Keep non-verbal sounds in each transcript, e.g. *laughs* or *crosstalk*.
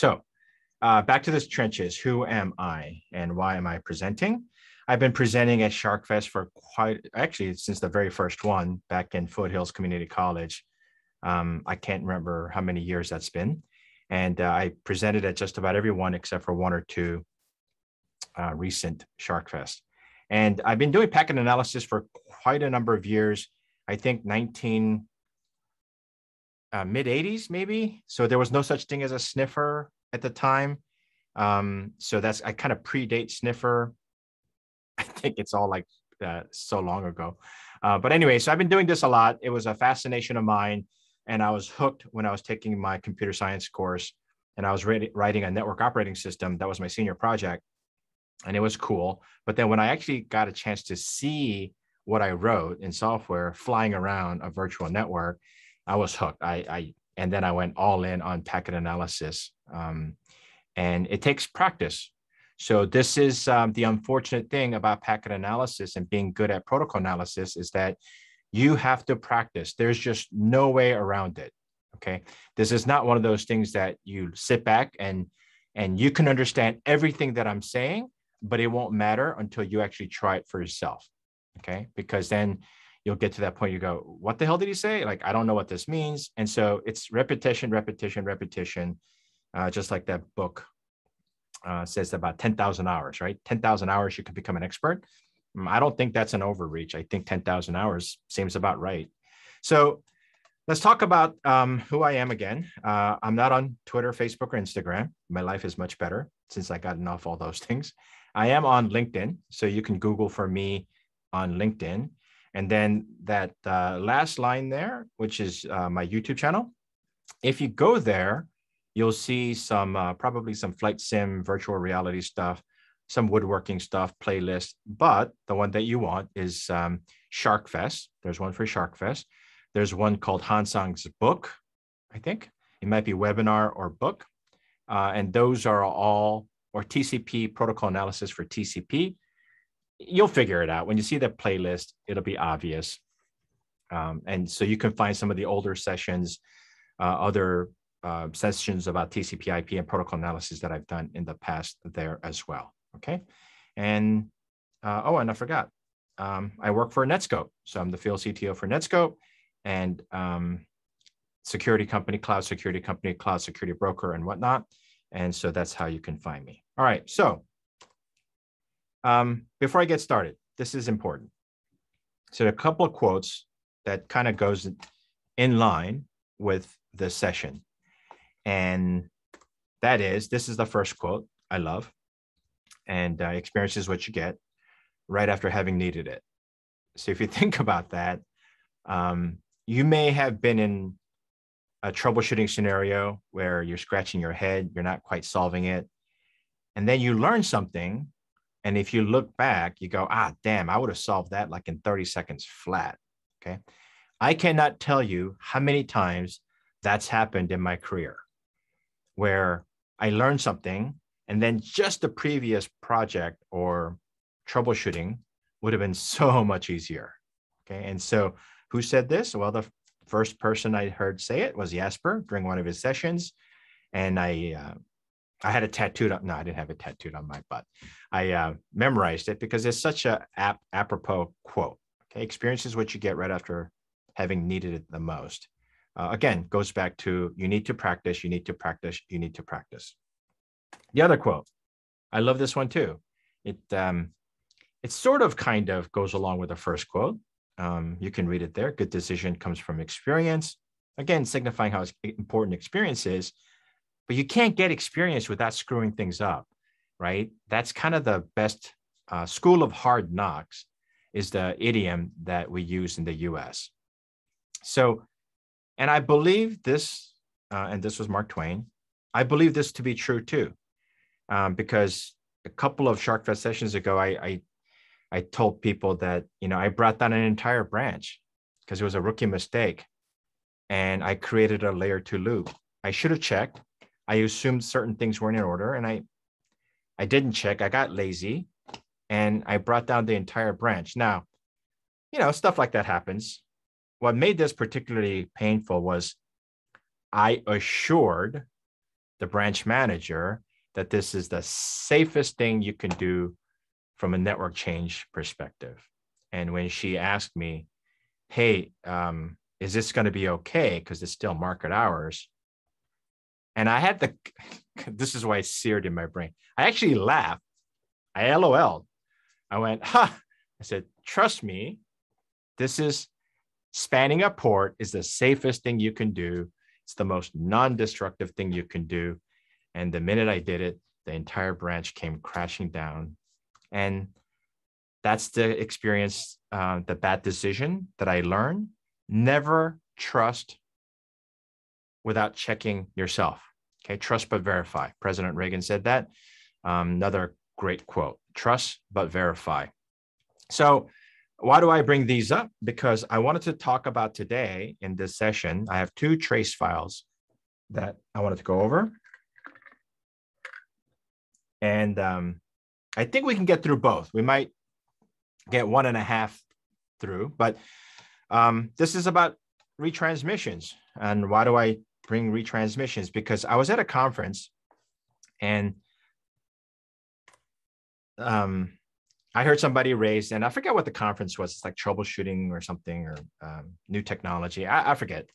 So uh, back to this trenches. Who am I and why am I presenting? I've been presenting at SharkFest for quite actually since the very first one back in Foothills Community College. Um, I can't remember how many years that's been. And uh, I presented at just about every one except for one or two uh, recent SharkFest. And I've been doing packet analysis for quite a number of years. I think 19 uh, mid 80s maybe. So there was no such thing as a sniffer at the time. Um, so that's I kind of predate sniffer. *laughs* I think it's all like uh, so long ago. Uh, but anyway, so I've been doing this a lot. It was a fascination of mine, and I was hooked when I was taking my computer science course, and I was writing a network operating system. That was my senior project, and it was cool. But then when I actually got a chance to see what I wrote in software flying around a virtual network, I was hooked. I, I and then I went all in on packet analysis, um, and it takes practice. So this is um, the unfortunate thing about packet analysis and being good at protocol analysis is that you have to practice. There's just no way around it. Okay, this is not one of those things that you sit back and and you can understand everything that I'm saying, but it won't matter until you actually try it for yourself. Okay, because then you'll get to that point you go what the hell did he say? Like i don't know what this means. And so it's repetition repetition repetition uh, just like that book uh, says about 10,000 hours right? 10,000 hours you can become an expert. Mm, i don't think that's an overreach. I think 10,000 hours seems about right. So let's talk about um, who i am again. Uh, i'm not on twitter facebook or instagram. My life is much better since i gotten off all those *laughs* things. I am on linkedin so you can google for me on linkedin and then that uh, last line there, which is uh, my YouTube channel. If you go there, you'll see some uh, probably some flight sim, virtual reality stuff, some woodworking stuff, playlist. But the one that you want is um, Shark Fest. There's one for Shark Fest. There's one called Hansang's book, I think. It might be webinar or book. Uh, and those are all, or TCP protocol analysis for TCP you'll figure it out. When you see the playlist it'll be obvious. Um, and so you can find some of the older sessions uh, other uh, sessions about tcp ip and protocol analysis that i've done in the past there as well okay? And uh, oh and i forgot. Um, i work for Netskope so i'm the field cto for Netskope and um, security company cloud security company cloud security broker and whatnot. And so that's how you can find me. All right so um, before I get started, this is important. So a couple of quotes that kind of goes in line with the session. And that is, this is the first quote I love. And uh, experience is what you get right after having needed it. So if you *laughs* think about that, um, you may have been in a troubleshooting scenario where you're scratching your head, you're not quite solving it. And then you learn something and if you look back, you go, ah, damn, I would have solved that like in 30 seconds flat. Okay. I cannot tell you how many times that's happened in my career where I learned something and then just the previous project or troubleshooting would have been *laughs* so much easier. Okay. And so who said this? Well, the first person I heard say it was Jasper during one of his sessions. And I uh, I had a tattooed on. No, I didn't have it tattooed on my butt. I uh, memorized it because it's such a ap- apropos quote. Okay, experience is what you get right after having needed it the most. Uh, again, goes back to you need to practice, you need to practice, you need to practice. The other quote, I love this one too. It um, it sort of kind of goes along with the first quote. Um, you can read it there. Good decision comes from experience. Again, signifying how important experience is but you can't get experience without screwing things up, right? That's kind of the best uh, school of hard knocks is the idiom that we use in the US. So, and I believe this, uh, and this was Mark Twain, I believe this to be true too, um, because a couple of SharkFest sessions ago, I, I, I told people that, you know, I brought down an entire branch because it was a rookie mistake and I created a layer two loop. I should have checked. I assumed certain things weren't in order and I I didn't check. I got lazy and I brought down the entire branch. Now, you know, stuff like that happens. What made this particularly painful was I assured the branch manager that this is the safest thing you can do from a network change perspective. And when she asked me, hey, um, is this going to be okay? Because it's still market hours. And I had the, *laughs* this is why it's seared in my brain. I actually laughed. I LOL. I went, ha. I said, trust me, this is spanning a port is the safest thing you can do. It's the most non destructive thing you can do. And the minute I did it, the entire branch came crashing down. And that's the experience, uh, the bad decision that I learned. Never trust without checking yourself. Okay, trust but verify. President Reagan said that. Um, another great quote trust but verify. So, why do I bring these up? Because I wanted to talk about today in this session. I have two trace files that I wanted to go over. And um, I think we can get through both. We might get one and a half through, but um, this is about retransmissions. And why do I bring retransmissions? Because I was at a conference and um, I heard somebody raise, and I forget what the conference was. It's like troubleshooting or something or um, new technology. I, I, forget.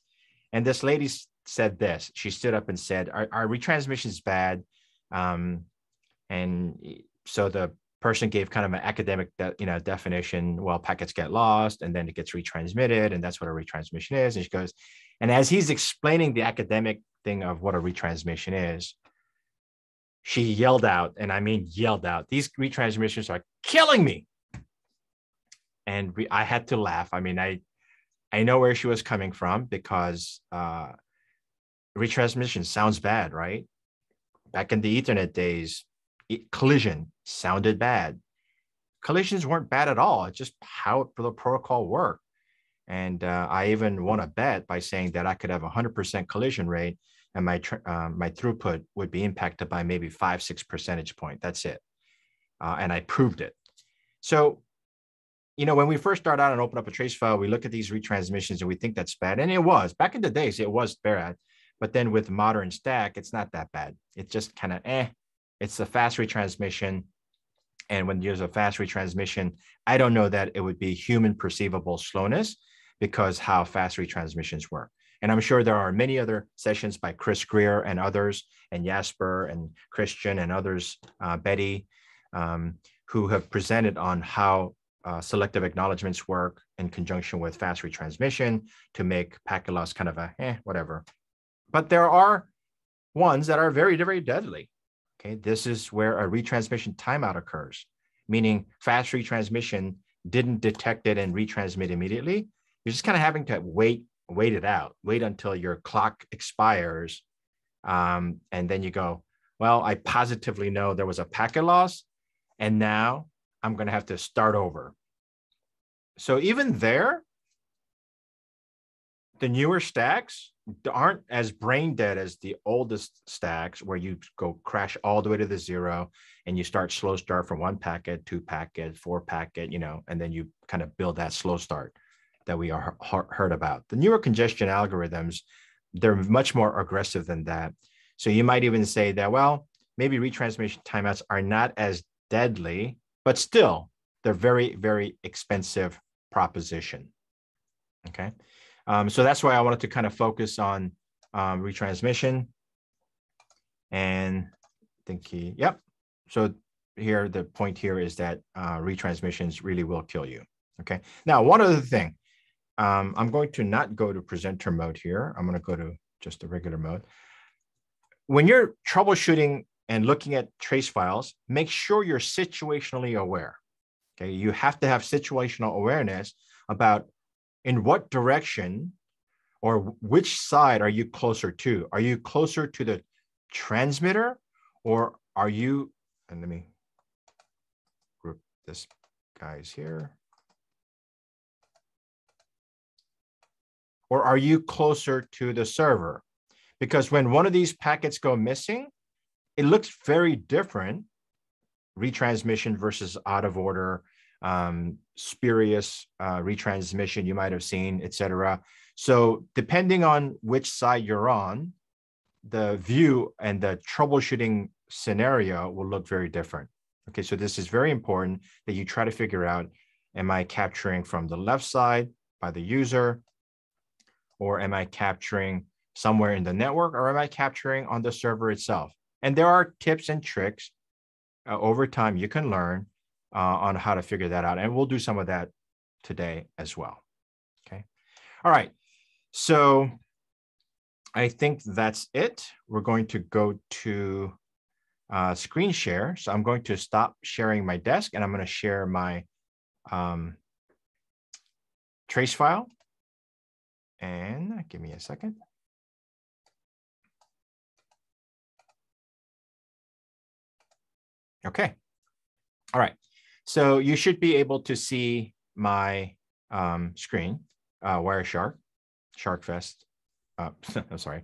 And this lady said this. She stood up and said, "Our, our retransmissions bad?" Um, and so the person gave kind of an academic de- you know definition well packets get lost and then it gets retransmitted and that's what a retransmission is and she goes and as he's explaining the academic thing of what a retransmission is she yelled out and i mean yelled out these retransmissions are killing me and we, i had to laugh i mean i i know where she was coming from because uh retransmission sounds bad right back in the ethernet days collision sounded bad. Collisions weren't bad at all. It's just how the protocol worked. And uh, I even won a bet by saying that I could have a 100% collision rate and my, uh, my throughput would be impacted by maybe five, six percentage point. That's it. Uh, and I proved it. So, you know, when we first start out and open up a trace file, we look at these retransmissions and we think that's bad. And it was back in the days, it was bad. But then with modern stack, it's not that bad. It's just kind of eh, it's a fast retransmission. And when there's a fast retransmission, I don't know that it would be human perceivable slowness because how fast retransmissions work. And I'm sure there are many other sessions by Chris Greer and others, and Jasper and Christian and others, uh, Betty, um, who have presented on how uh, selective acknowledgements work in conjunction with fast retransmission to make packet loss kind of a eh, whatever. But there are ones that are very, very deadly. Okay, this is where a retransmission timeout occurs, meaning fast retransmission didn't detect it and retransmit immediately. You're just kind of having to wait, wait it out, wait until your clock expires. Um, and then you go, well, I positively know there was a packet loss, and now I'm going to have to start over. So even there, the newer stacks aren't as brain dead as the oldest stacks where you go crash all the way to the zero and you start slow start from one packet two packet four packet you know and then you kind of build that slow start that we are heard about the newer congestion algorithms they're much more aggressive than that so you might even say that well maybe retransmission timeouts are not as deadly but still they're very very expensive proposition okay um, so that's why I wanted to kind of focus on um, retransmission. And I think he, yep. So here, the point here is that uh, retransmissions really will kill you. Okay. Now, one other thing, um, I'm going to not go to presenter mode here. I'm going to go to just the regular mode. When you're troubleshooting and looking at trace files, make sure you're situationally aware. Okay. You have to have situational awareness about in what direction or which side are you closer to? Are you closer to the transmitter or are you, and let me group this guys here. Or are you closer to the server? Because when one of these packets go missing, it looks very different, retransmission versus out of order, um, spurious uh, retransmission you might have seen, et cetera. So depending on which side you're on, the view and the troubleshooting scenario will look very different. Okay, so this is very important that you try to figure out, am I capturing from the left side by the user, or am I capturing somewhere in the network, or am I capturing on the server itself? And there are tips and tricks uh, over time you can learn uh, on how to figure that out. And we'll do some of that today as well. Okay. All right. So I think that's it. We're going to go to uh, screen share. So I'm going to stop sharing my desk and I'm going to share my um, trace file. And give me a second. Okay. All right. So you should be able to see my um, screen, uh, Wireshark, SharkFest. Uh, *laughs* I'm sorry,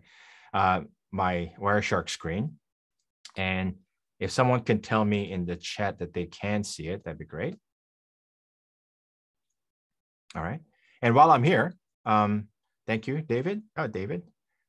uh, my Wireshark screen. And if someone can tell me in the chat that they can see it, that'd be great. All right. And while I'm here, um, thank you, David. Oh, David,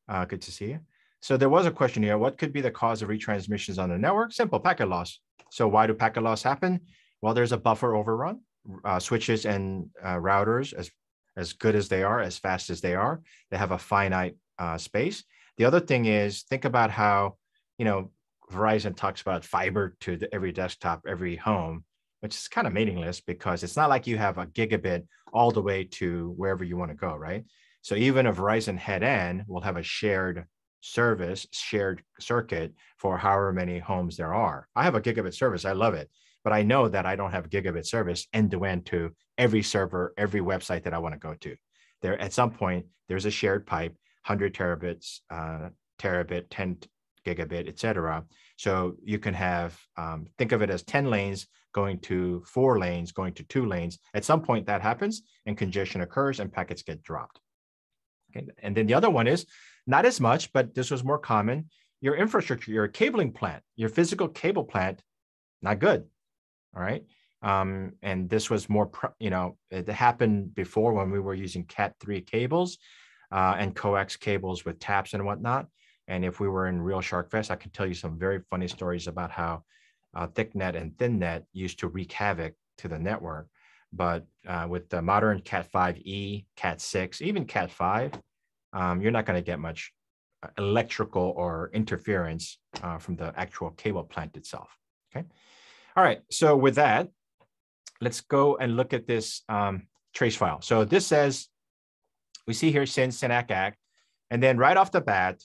uh, good to see you. So there was a question here. What could be the cause of retransmissions on the network? Simple packet loss. So why do packet loss happen? Well, there's a buffer overrun. Uh, switches and uh, routers, as, as good as they are, as fast as they are, they have a finite uh, space. The other thing is think about how, you know, Verizon talks about fiber to the, every desktop, every home, which is kind of meaningless because it's not like you have a gigabit all the way to wherever you want to go, right? So even a Verizon head end will have a shared service, shared circuit for however many homes there are. I have a gigabit service. I love it. But I know that I don't have gigabit service end to end to every server, every website that I want to go to. There, at some point, there's a shared pipe, 100 terabits, uh, terabit, 10 gigabit, et cetera. So you can have, um, think of it as 10 lanes going to four lanes, going to two lanes. At some point that happens and congestion occurs and packets get dropped. Okay. And then the other one is not as much, but this was more common. Your infrastructure, your cabling plant, your physical cable plant, not good. All right. Um, and this was more, you know, it happened before when we were using Cat3 cables uh, and coax cables with taps and whatnot. And if we were in real Shark Fest, I can tell you some very funny stories about how uh, ThickNet and ThinNet used to wreak havoc to the network. But uh, with the modern Cat5e, Cat6, even Cat5, um, you're not going to get much uh, electrical or interference uh, from the actual cable plant itself. Okay. All right. So with that, let's go and look at this um, trace file. So this says, we see here SYN SYN-ACK and then right off the bat,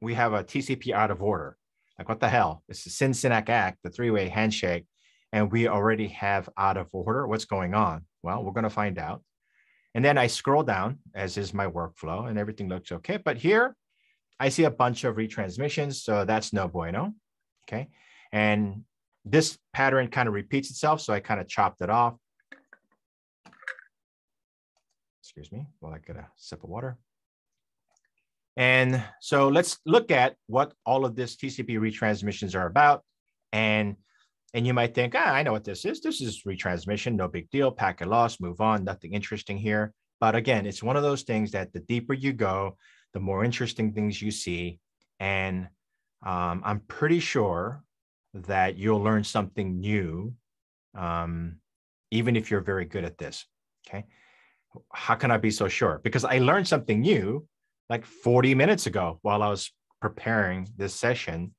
we have a TCP out of order. Like what the hell? It's the SYN SYN-ACK ACK, the three-way handshake, and we already have out of order. What's going on? Well, we're going to find out. And then I scroll down, as is my workflow, and everything looks okay. But here, I see a bunch of retransmissions, so that's no bueno. Okay. And this pattern kind of repeats itself, so I kind of chopped it off. Excuse me while I get a sip of water. And so let's look at what all of this TCP retransmissions are about. And and you might think, ah, I know what this is. This is retransmission, no big deal, packet loss, move on, nothing interesting here. But again, it's one of those things that the deeper you go, the more interesting things you see. And um, I'm pretty sure that you'll learn something new, um, even if you're very good at this. Okay. How can I be so sure? Because I learned something new like 40 minutes ago while I was preparing this session.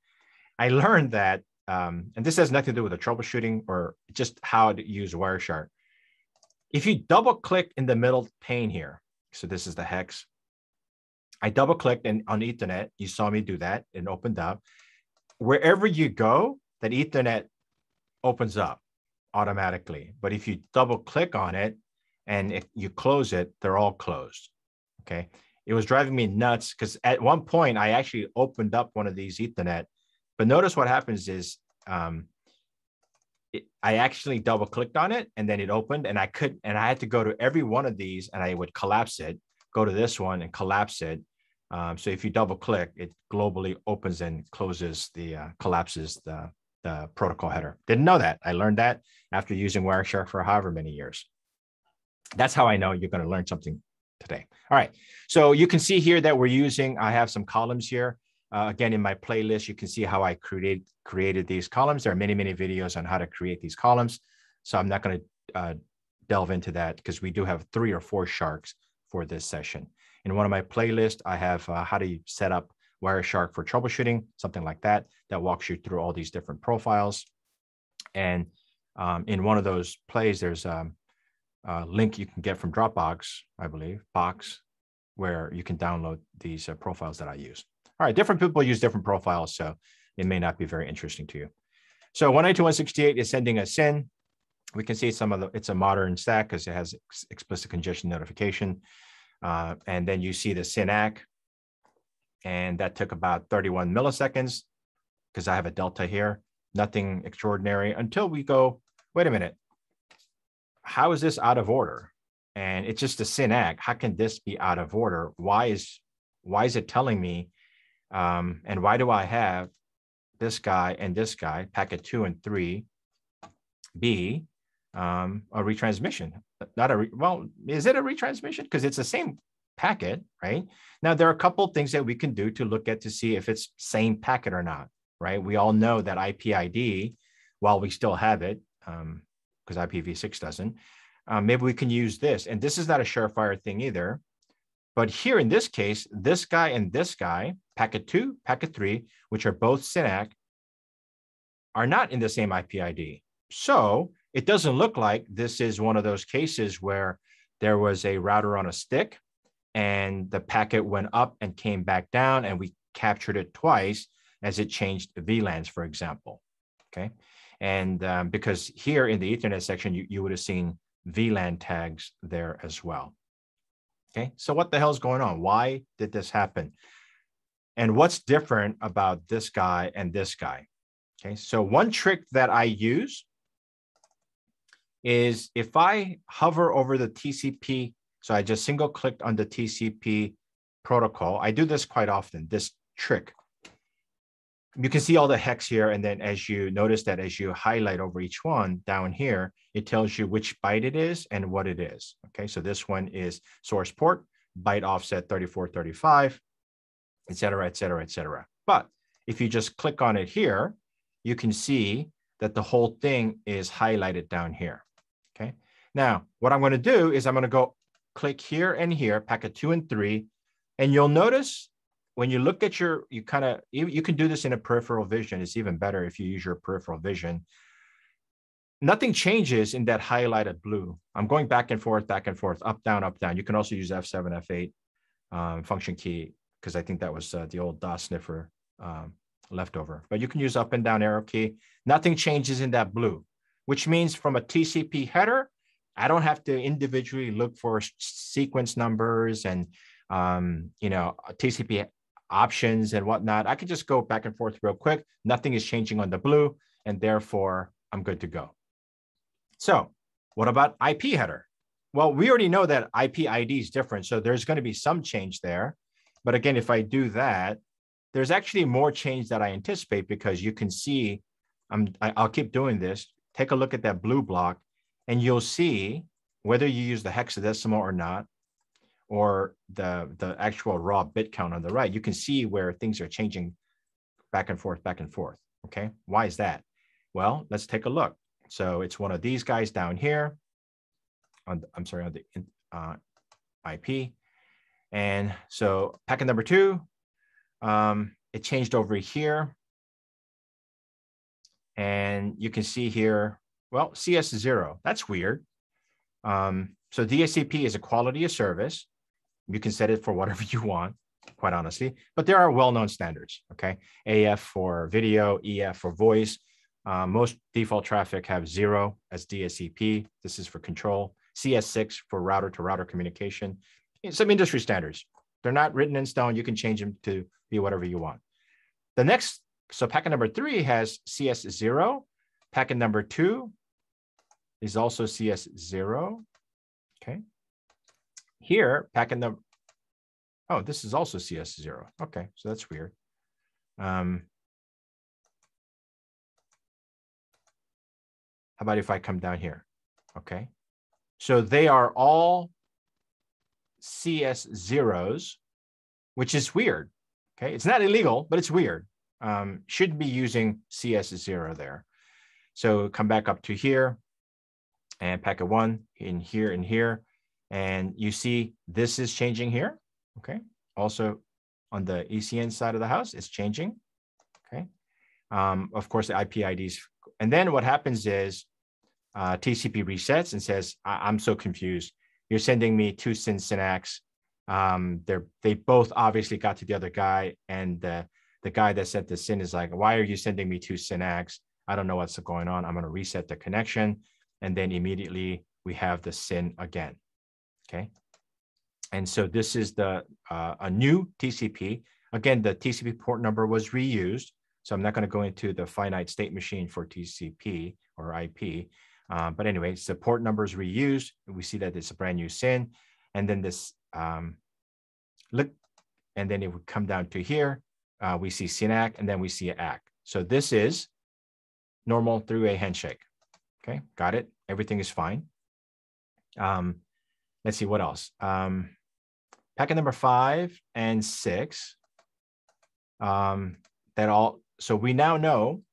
I learned that um, and this has nothing to do with the troubleshooting or just how to use Wireshark. If you double click in the middle pane here, so this is the hex, I double clicked and on Ethernet, you saw me do that and opened up. Wherever you go, that Ethernet opens up automatically. But if you double click on it and if you close it, they're all closed. Okay. It was driving me nuts because at one point I actually opened up one of these Ethernet but notice what happens is um, it, I actually double clicked on it and then it opened and I could, and I had to go to every one of these and I would collapse it, go to this one and collapse it. Um, so if you double click, it globally opens and closes the, uh, collapses the, the protocol header. Didn't know that. I learned that after using Wireshark for however many years. That's how I know you're going to learn something today. All right. So you can see here that we're using, I have some columns here. Uh, again, in my playlist, you can see how I created created these columns. There are many, many videos on how to create these columns. So I'm not going to uh, delve into that because we do have three or four sharks for this session. In one of my playlists, I have uh, how to set up Wireshark for troubleshooting, something like that, that walks you through all these different profiles. And um, in one of those plays, there's um, a link you can get from Dropbox, I believe, Box, where you can download these uh, profiles that I use. All right, different people use different profiles, so it may not be very interesting to you. So 192.168 is sending a SYN. We can see some of the, it's a modern stack because it has ex explicit congestion notification. Uh, and then you see the SYN-ACK, and that took about 31 milliseconds because I have a delta here, nothing extraordinary until we go, wait a minute, how is this out of order? And it's just a SYN-ACK. How can this be out of order? Why is why is it telling me? Um, and why do I have this guy and this guy, packet two and three, be um, a retransmission? Not a re well, is it a retransmission? Because it's the same packet, right? Now, there are a couple things that we can do to look at to see if it's same packet or not, right? We all know that IPID, while we still have it, because um, IPv6 doesn't, uh, maybe we can use this. And this is not a surefire thing either. But here in this case, this guy and this guy, packet two, packet three, which are both SYN-ACK, are not in the same IP ID. So it doesn't look like this is one of those cases where there was a router on a stick and the packet went up and came back down and we captured it twice as it changed VLANs, for example. Okay. And um, because here in the Ethernet section, you, you would have seen VLAN tags there as well. Okay. So what the hell is going on? Why did this happen? And what's different about this guy and this guy? Okay. So one trick that I use is if I hover over the TCP so I just single clicked on the TCP protocol. I do this quite often, this trick. You can see all the hex here. And then as you notice that as you highlight over each one down here, it tells you which byte it is and what it is. Okay, so this one is source port, byte offset 3435, et cetera, et cetera, et cetera. But if you just click on it here, you can see that the whole thing is highlighted down here. Okay. Now, what I'm going to do is I'm going to go click here and here, packet two and three, and you'll notice when you look at your, you kind of, you, you can do this in a peripheral vision. It's even better if you use your peripheral vision. Nothing changes in that highlighted blue. I'm going back and forth, back and forth, up, down, up, down. You can also use F7, F8 um, function key because I think that was uh, the old DOS sniffer um, leftover. But you can use up and down arrow key. Nothing changes in that blue, which means from a TCP header, I don't have to individually look for sequence numbers and um, you know TCP options and whatnot. I can just go back and forth real quick. Nothing is changing on the blue, and therefore I'm good to go. So what about IP header? Well, we already know that IP ID is different, so there's going to be some change there. But again, if I do that, there's actually more change that I anticipate because you can see, I'm, I'll keep doing this. Take a look at that blue block and you'll see whether you use the hexadecimal or not, or the, the actual raw bit count on the right, you can see where things are changing back and forth, back and forth. Okay, why is that? Well, let's take a look. So it's one of these guys down here. On, I'm sorry, on the uh, IP. And so packet number two, um, it changed over here. And you can see here well, CS0, that's weird. Um, so DSCP is a quality of service. You can set it for whatever you want, quite honestly, but there are well-known standards, okay? AF for video, EF for voice. Uh, most default traffic have zero as DSCP. This is for control. CS6 for router to router communication. Some industry standards. They're not written in stone. You can change them to be whatever you want. The next, so packet number three has CS0. Packet number two is also CS0. Okay. Here, packet number, oh, this is also CS0. Okay, so that's weird. Um, how about if I come down here? Okay. So they are all CS zeros, which is weird. Okay, it's not illegal, but it's weird. Um, should be using CS0 there. So come back up to here and packet one in here and here. And you see this is changing here. Okay. Also on the ECN side of the house, it's changing. Okay. Um, of course, the IP IDs. And then what happens is uh, TCP resets and says, I- am so confused. You're sending me two SYN SYN-ACKs. Um, they're they both obviously got to the other guy, and the the guy that sent the SYN is like, why are you sending me two SYN-ACKs? I don't know what's going on. I'm going to reset the connection, and then immediately we have the SYN again. Okay, and so this is the uh, a new TCP. Again, the TCP port number was reused, so I'm not going to go into the finite state machine for TCP or IP. Uh, but anyway, the port number is reused. We see that it's a brand new SYN. And then this um, look, and then it would come down to here. Uh, we see SYN-ACK, and then we see ACK. So this is normal three-way handshake. Okay, got it. Everything is fine. Um, let's see what else. Um, packet number five and six. Um, that all. So we now know.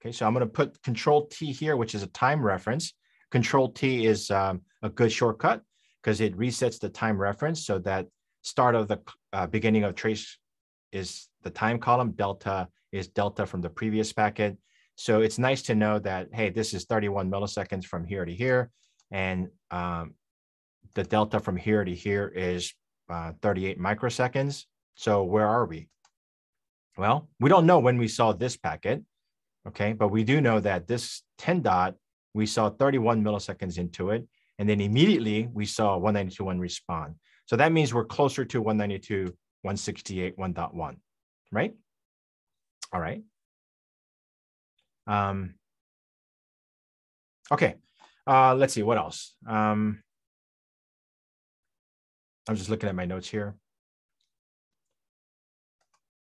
Okay, so I'm going to put Control T here, which is a time reference. Control T is um, a good shortcut because it resets the time reference so that start of the uh, beginning of trace is the time column, delta is delta from the previous packet. So it's nice to know that, hey, this is 31 milliseconds from here to here. And um, the delta from here to here is uh, 38 microseconds. So where are we? Well, we don't know when we saw this packet, okay? But we do know that this 10 dot, we saw 31 milliseconds into it. And then immediately we saw 192.1 respond. So that means we're closer to 192, 168, 1.1, right? All right. Um, okay, uh, let's see, what else? Um, I'm just looking at my notes here.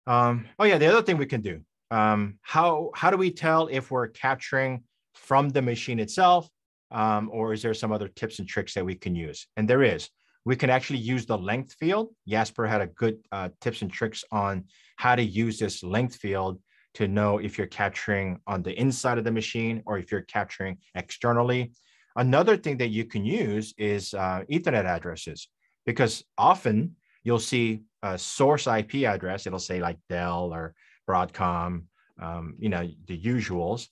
Um, oh yeah, the other thing we can do, um, how, how do we tell if we're capturing from the machine itself um, or is there some other tips and tricks that we can use? And there is. We can actually use the length field. Jasper had a good uh, tips and tricks on how to use this length field to know if you're capturing on the inside of the machine or if you're capturing externally. Another thing that you can use is uh, Ethernet addresses, because often you'll see a source IP address. It'll say like Dell or Broadcom, um, you know, the usuals.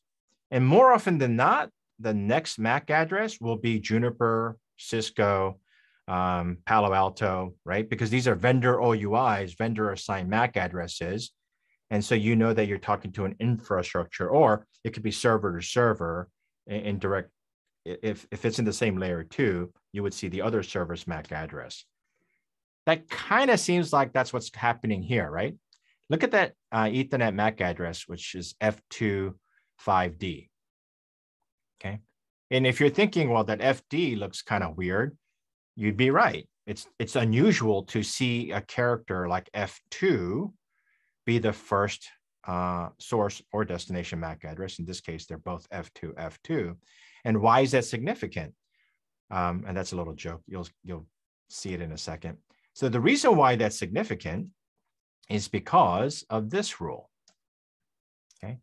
And more often than not, the next MAC address will be Juniper, Cisco, um, Palo Alto, right? Because these are vendor OUIs, vendor assigned MAC addresses. And so you know that you're talking to an infrastructure, or it could be server to server in, direct. If, if it's in the same layer two, you would see the other server's MAC address. That kind of seems like that's what's happening here, right? Look at that uh, Ethernet MAC address, which is F25D. Okay. And if you're thinking, well, that FD looks kind of weird, you'd be right. It's it's unusual to see a character like F2 be the first uh, source or destination MAC address. In this case, they're both F2, F2. And why is that significant? Um, and that's a little joke. You'll you'll see it in a second. So the reason why that's significant is because of this rule. Okay.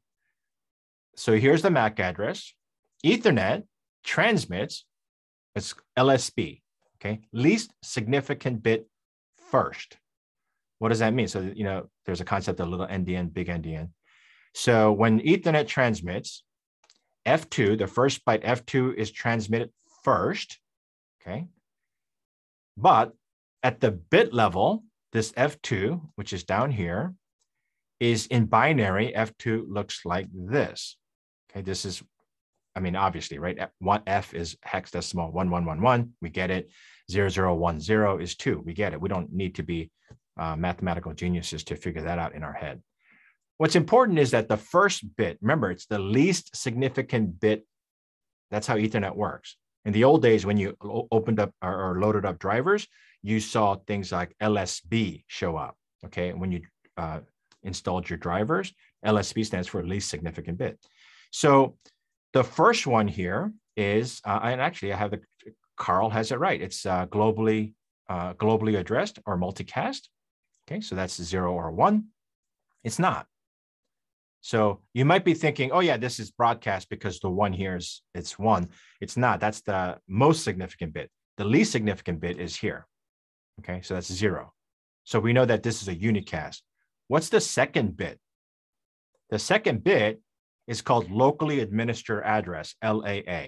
So here's the MAC address. Ethernet transmits, it's LSB, okay? Least significant bit first. What does that mean? So, you know, there's a concept of little endian, big endian. So when Ethernet transmits, F2, the first byte F2 is transmitted first, okay? But at the bit level, this F2, which is down here, is in binary. F2 looks like this. Okay, this is I mean, obviously, right? One F is hexadecimal one one one one. We get it. Zero zero one zero is two. We get it. We don't need to be uh, mathematical geniuses to figure that out in our head. What's important is that the first bit, remember, it's the least significant bit. That's how Ethernet works. In the old days, when you opened up or loaded up drivers, you saw things like LSB show up. Okay, when you uh, installed your drivers, LSB stands for least significant bit. So the first one here is, uh, and actually I have the, Carl has it right. It's uh, globally, uh, globally addressed or multicast. Okay, so that's zero or one. It's not. So you might be thinking, oh yeah, this is broadcast because the one here is it's one. It's not. That's the most significant bit. The least significant bit is here. Okay, so that's zero. So we know that this is a unicast. What's the second bit? The second bit is called locally administered address, LAA.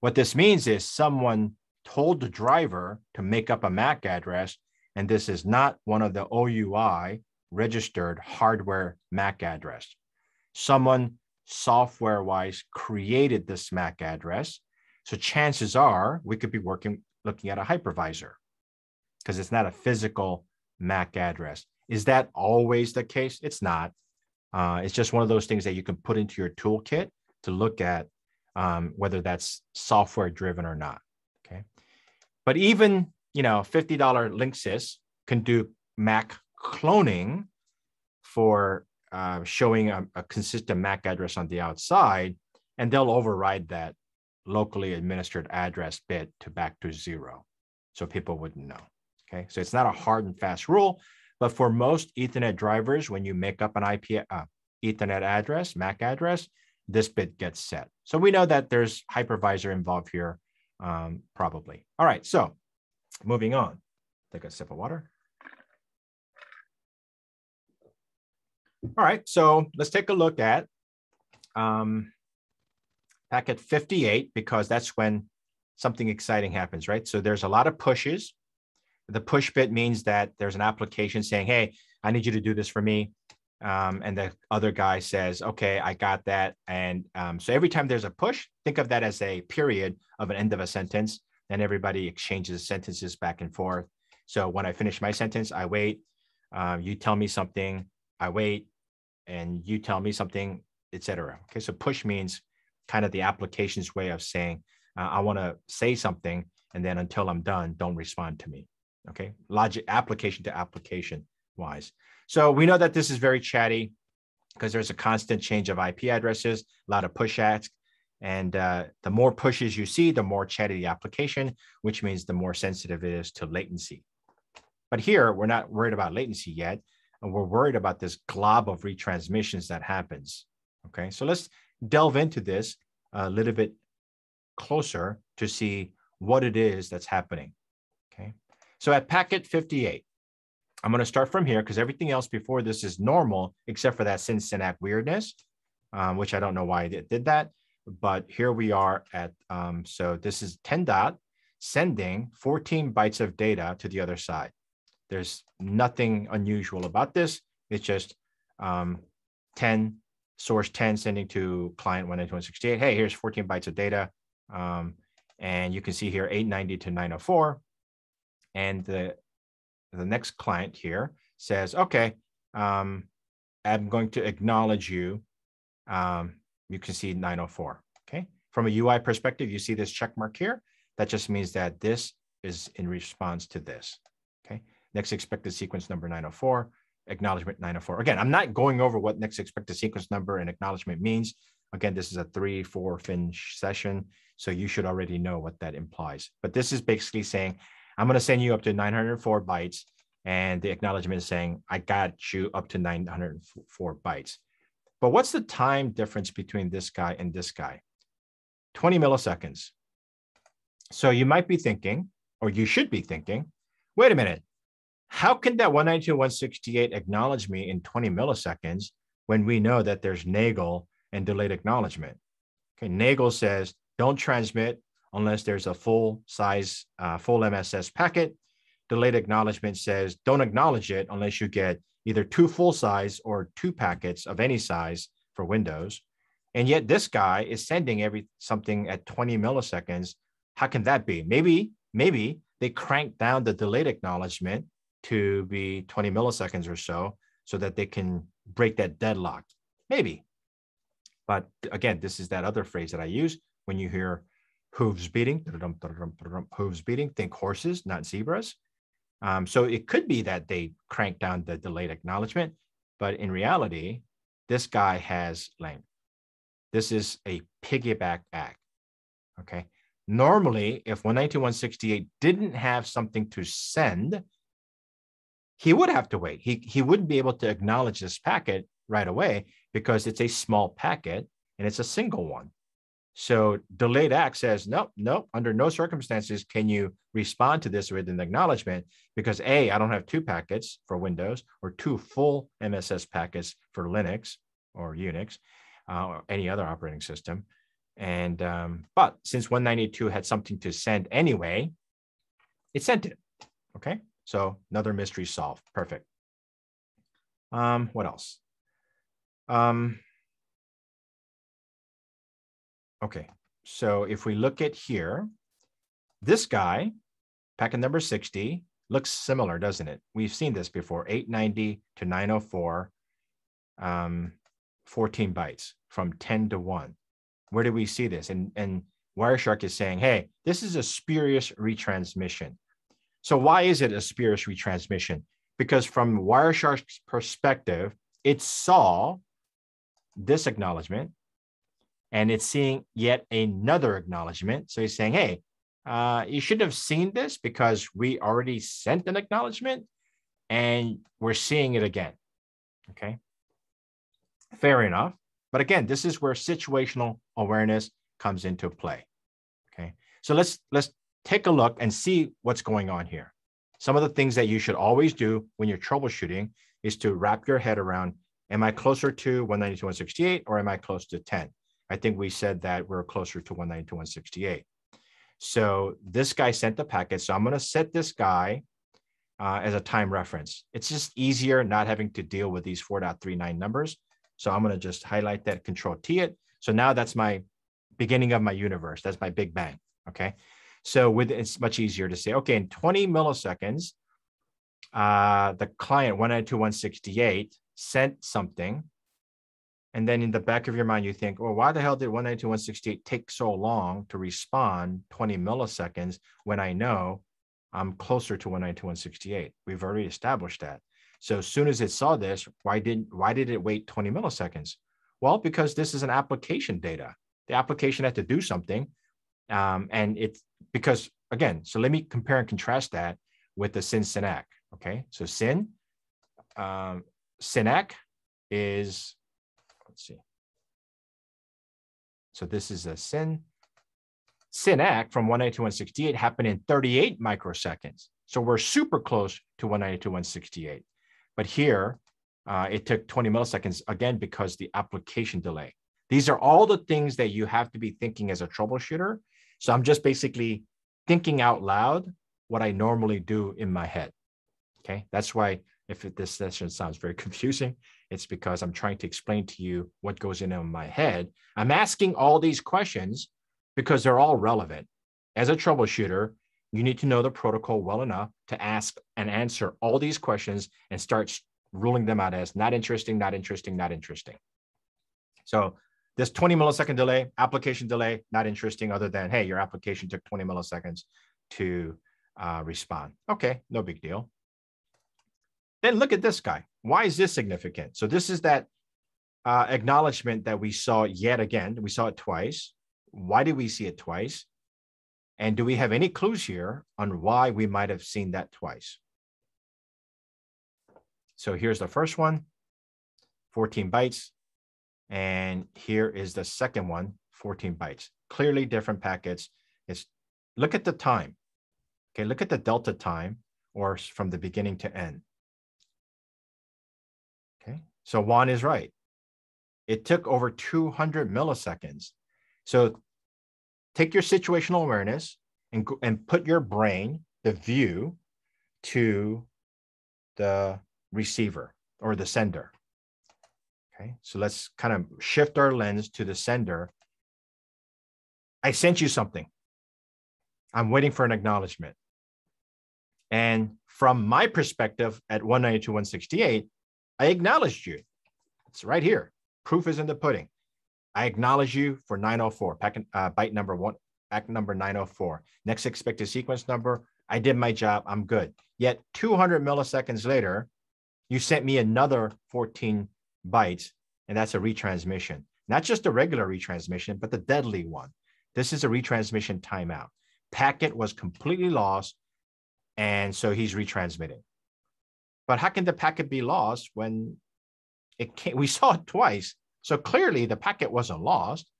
What this means is someone told the driver to make up a MAC address, and this is not one of the OUI registered hardware MAC address. Someone software wise created this MAC address. So chances are we could be working looking at a hypervisor because it's not a physical MAC address. Is that always the case? It's not. Uh, it's just one of those things that you can put into your toolkit to look at um, whether that's software driven or not. Okay. But even, you know, $50 Linksys can do Mac cloning for uh, showing a, a consistent MAC address on the outside, and they'll override that locally administered address bit to back to zero. So people wouldn't know. Okay. So it's not a hard and fast rule, but for most Ethernet drivers, when you make up an IP uh, Ethernet address, MAC address, this bit gets set. So we know that there's hypervisor involved here, um, probably. All right, so moving on. Take a sip of water. All right, so let's take a look at um, packet 58 because that's when something exciting happens, right? So there's a lot of pushes. The push bit means that there's an application saying, hey, I need you to do this for me um, and the other guy says, okay, I got that. And um, so every time there's a push, think of that as a period of an end of a sentence. And everybody exchanges sentences back and forth. So when I finish my sentence, I wait. Uh, you tell me something, I wait, and you tell me something, etc. Okay, so push means kind of the application's way of saying, uh, I want to say something, and then until I'm done, don't respond to me. Okay, logic application to application wise. So we know that this is very chatty because there's a constant change of IP addresses, a lot of push ads. And uh, the more pushes you see, the more chatty the application, which means the more sensitive it is to latency. But here, we're not worried about latency yet. And we're worried about this glob of retransmissions that happens. Okay, so let's delve into this a little bit closer to see what it is that's happening. Okay, so at packet 58, I'm going to start from here because everything else before this is normal except for that SYN-SYNAC weirdness, um, which I don't know why it did that. But here we are at, um, so this is 10 dot sending 14 bytes of data to the other side. There's nothing unusual about this. It's just um, 10, source 10 sending to client 192.168. Hey, here's 14 bytes of data. Um, and you can see here 890 to 904. And the the next client here says, okay, um, I'm going to acknowledge you. Um, you can see 904, okay? From a UI perspective, you see this check mark here. That just means that this is in response to this? Next expected sequence number 904, acknowledgement 904. Again, I'm not going over what next expected sequence number and acknowledgement means. Again, this is a three, four fin session, so you should already know what that implies. But this is basically saying, I'm going to send you up to 904 bytes. And the acknowledgement is saying, I got you up to 904 bytes. But what's the time difference between this guy and this guy? 20 milliseconds. So you might be thinking, or you should be thinking, wait a minute, how can that 192.168 acknowledge me in 20 milliseconds when we know that there's NAGLE and delayed acknowledgement? Okay, NAGLE says don't transmit unless there's a full size, uh, full MSS packet. Delayed acknowledgement says don't acknowledge it unless you get either two full size or two packets of any size for Windows. And yet this guy is sending every something at 20 milliseconds. How can that be? Maybe, maybe they cranked down the delayed acknowledgement to be 20 milliseconds or so so that they can break that deadlock. Maybe. But again, this is that other phrase that I use when you hear hooves beating, hooves beating, think horses, not zebras. Um, so it could be that they crank down the delayed acknowledgement, but in reality, this guy has length. This is a piggyback ACK. Okay. Normally, if 192.168 didn't have something to send, he would have to wait. He, he wouldn't be able to acknowledge this packet right away because it's a small packet and it's a single one. So delayed ACK says, nope, nope, under no circumstances can you respond to this with an acknowledgement because A, I don't have two packets for Windows or two full MSS packets for Linux or Unix uh, or any other operating system. And, um, but since 192 had something to send anyway, it sent it. Okay. So another mystery solved. Perfect. Um, what else? Um, okay, so if we look at here, this guy, packet number 60, looks similar, doesn't it? We've seen this before, 890 to 904, um, 14 bytes from 10 to 1. Where do we see this? And, and Wireshark is saying, hey, this is a spurious retransmission. So why is it a spurious retransmission? Because from Wireshark's perspective, it saw this acknowledgement and it's seeing yet another acknowledgement. So he's saying, hey, uh, you should have seen this because we already sent an acknowledgement and we're seeing it again. Okay. Fair enough. But again, this is where situational awareness comes into play. Okay. So let's let's take a look and see what's going on here. Some of the things that you should always do when you're troubleshooting is to wrap your head around Am I closer to 192.168 or am I close to 10? I think we said that we're closer to 192.168. So this guy sent the packet. So I'm going to set this guy uh, as a time reference. It's just easier not having to deal with these 4.39 numbers. So I'm going to just highlight that, control T it. So now that's my beginning of my universe. That's my big bang. Okay. So with it's much easier to say, okay, in 20 milliseconds, uh, the client 192, 168 sent something, and then in the back of your mind, you think, well, why the hell did 192, 168 take so long to respond 20 milliseconds when I know I'm closer to 192, 168? We've already established that. So as soon as it saw this, why didn't why did it wait 20 milliseconds? Well, because this is an application data. The application had to do something. Um, and it's because again, so let me compare and contrast that with the SYN SYN-ACK. Okay. So SYN, um, SYN-ACK is, let's see. So this is a SYN. SYN-ACK from 192 to 168 happened in 38 microseconds. So we're super close to 192 to 168. But here, uh, it took 20 milliseconds, again, because the application delay. These are all the things that you have to be thinking as a troubleshooter. So I'm just basically thinking out loud what I normally do in my head. Okay, that's why if this session sounds very *laughs* confusing, it's because I'm trying to explain to you what goes in my head. I'm asking all these questions because they're all relevant. As a troubleshooter, you need to know the protocol well enough to ask and answer all these questions and start ruling them out as not interesting, not interesting, not interesting. So this 20 millisecond delay, application delay, not interesting other than, hey, your application took 20 milliseconds to uh, respond. Okay, no big deal. Then look at this guy. Why is this significant? So this is that uh, acknowledgement that we saw yet again. We saw it twice. Why did we see it twice? And do we have any clues here on why we might have seen that twice? So here's the first one, 14 bytes. And here is the second one, 14 bytes. Clearly different packets. It's look at the time. Okay, look at the delta time or from the beginning to end. Okay, so Juan is right. It took over 200 milliseconds. So take your situational awareness and, and put your brain, the view, to the receiver or the sender. Okay, so let's kind of shift our lens to the sender. I sent you something. I'm waiting for an acknowledgement. And from my perspective at 192, 168, I acknowledged you. It's right here. Proof is in the pudding. I acknowledge you for 904, packet, uh, byte number one, ACK number 904. Next expected sequence number. I did my job. I'm good. Yet 200 milliseconds later, you sent me another 14 bytes, and that's a retransmission. Not just a regular retransmission, but the deadly one. This is a retransmission timeout. Packet was completely lost, and so he's retransmitting. But how can the packet be lost when it can't? We *laughs* saw it twice. So clearly the packet wasn't lost.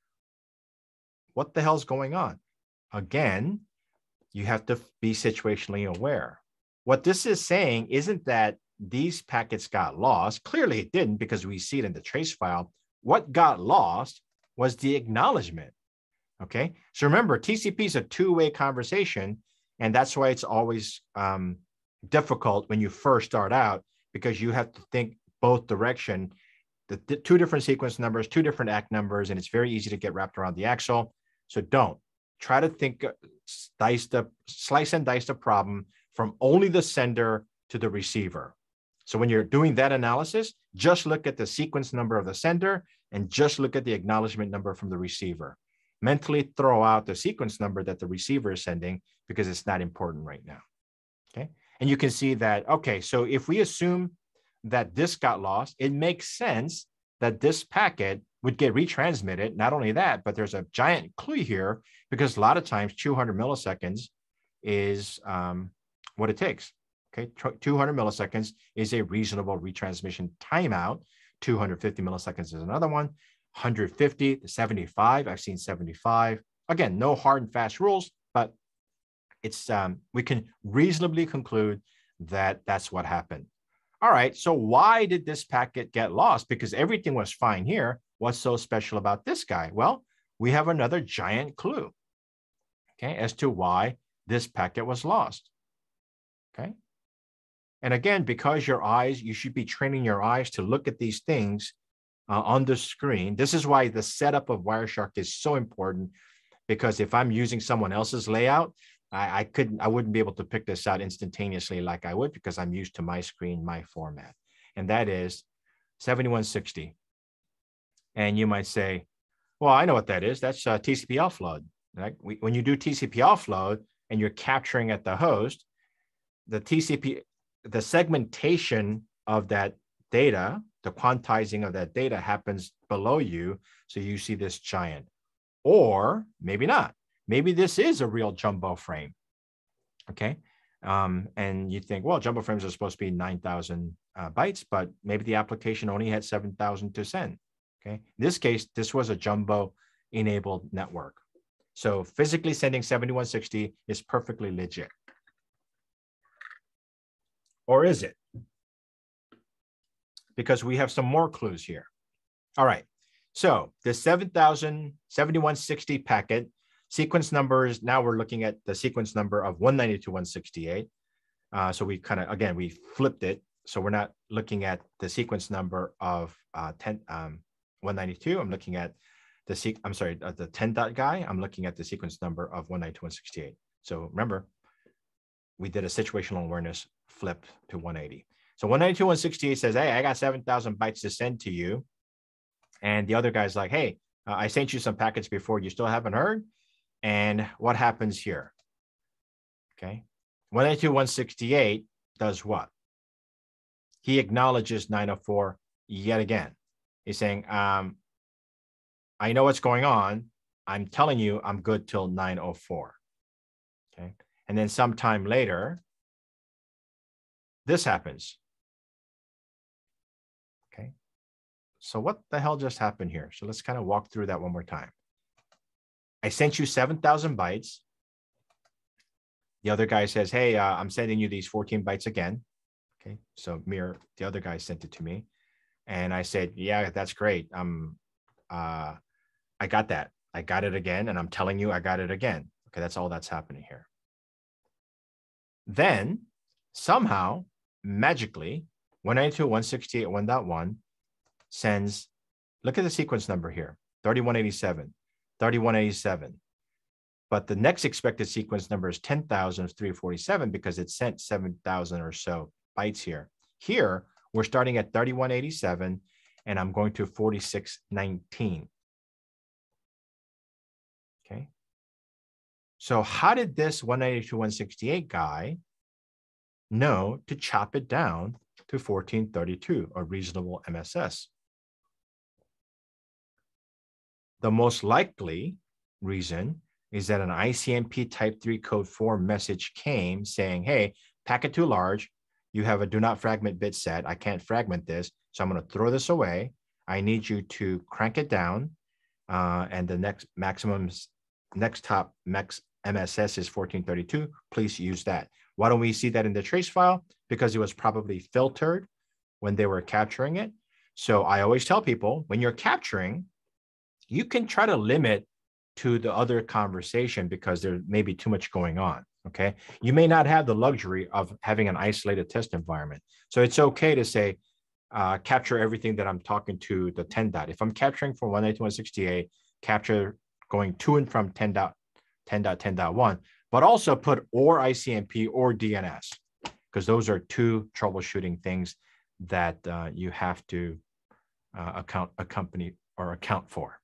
What the hell's going on? Again, you have to be situationally aware. What this is saying isn't that these packets got lost. Clearly it didn't because we see it in the trace file. What got lost was the acknowledgement. Okay. So remember, TCP is a two way conversation. And that's why it's always um, difficult when you first start out because you have to think both direction the, the, two different sequence numbers two different ACK numbers and it's very easy to get wrapped around the axle so don't try to think uh, dice the slice and dice the problem from only the sender to the receiver so when you're doing that analysis just look at the sequence number of the sender and just look at the acknowledgement number from the receiver mentally throw out the sequence number that the receiver is sending because it's not important right now okay and you can see that, okay, so if we assume that this got lost, it makes sense that this packet would get retransmitted. Not only that, but there's a giant clue here because a lot of times 200 milliseconds is um, what it takes. Okay, 200 milliseconds is a reasonable retransmission timeout. 250 milliseconds is another one. 150 to 75. I've seen 75. Again, no hard and fast rules, but it's um, we can reasonably conclude that that's what happened. All right, so why did this packet get lost? Because everything was fine here. What's so special about this guy? Well, we have another giant clue, okay, as to why this packet was lost. Okay. And again, because your eyes, you should be training your eyes to look at these things uh, on the screen. This is why the setup of Wireshark is so important because if I'm using someone else's layout, I, I couldn't, I wouldn't be able to pick this out instantaneously like I would because I'm used to my screen, my format. And that is 7160. And you might say, well, I know what that is. That's uh, TCP offload. Right? We, when you do TCP offload and you're capturing at the host, the TCP, the segmentation of that data, the quantizing of that data happens below you. So you see this giant, or maybe not maybe this is a real jumbo frame. Okay. Um, and you think, well, jumbo frames are supposed to be 9,000 uh, bytes, but maybe the application only had 7,000 to send. Okay. In this case, this was a jumbo enabled network. So physically sending 7160 is perfectly legit. Or is it? Because we have some more clues here. All right. So the 7,000 packet Sequence numbers, now we're looking at the sequence number of 190 to 168. Uh, so we kind of, again, we flipped it. So we're not looking at the sequence number of uh, 10, um, 192. I'm looking at the, se I'm sorry, uh, the 10 dot guy. I'm looking at the sequence number of 192, 168. So remember, we did a situational awareness flip to 180. So 192, 168 says, hey, I got 7,000 bytes to send to you. And the other guy's like, hey, uh, I sent you some packets before. You still haven't heard? And what happens here? Okay. 182, 168 does what? He acknowledges 904 yet again. He's saying, um, I know what's going on. I'm telling you I'm good till 904. Okay. And then sometime later, this happens. Okay. So what the hell just happened here? So let's kind of walk through that one more time. I sent you 7,000 bytes. The other guy says, Hey, uh, I'm sending you these 14 bytes again. Okay. So Mir, the other guy sent it to me. And I said, Yeah, that's great. Um, uh, I got that. I got it again. And I'm telling you, I got it again. Okay. That's all that's happening here. Then somehow, magically, 192.168.1.1 sends, look at the sequence number here 3187. 3187. But the next expected sequence number is 10,347 because it sent 7,000 or so bytes here. Here, we're starting at 3187 and I'm going to 4619. Okay. So how did this 192, 168 guy know to chop it down to 1432, a reasonable MSS? The most likely reason is that an ICMP type 3 code 4 message came saying, hey, packet too large, you have a do not fragment bit set. I can't fragment this. So I'm going to throw this away. I need you to crank it down. Uh, and the next maximum, next top max MSS is 1432. Please use that. Why don't we see that in the trace file? Because it was probably filtered when they were capturing it. So I always tell people when you're capturing, you can try to limit to the other conversation because there may be too much going on. Okay. You may not have the luxury of having an isolated test environment. So it's okay to say, uh, capture everything that I'm talking to the 10 dot. If I'm capturing from 192.168, capture going to and from 10 dot 10.10.1, but also put or ICMP or DNS, because those are two troubleshooting things that uh, you have to uh, account accompany or account for.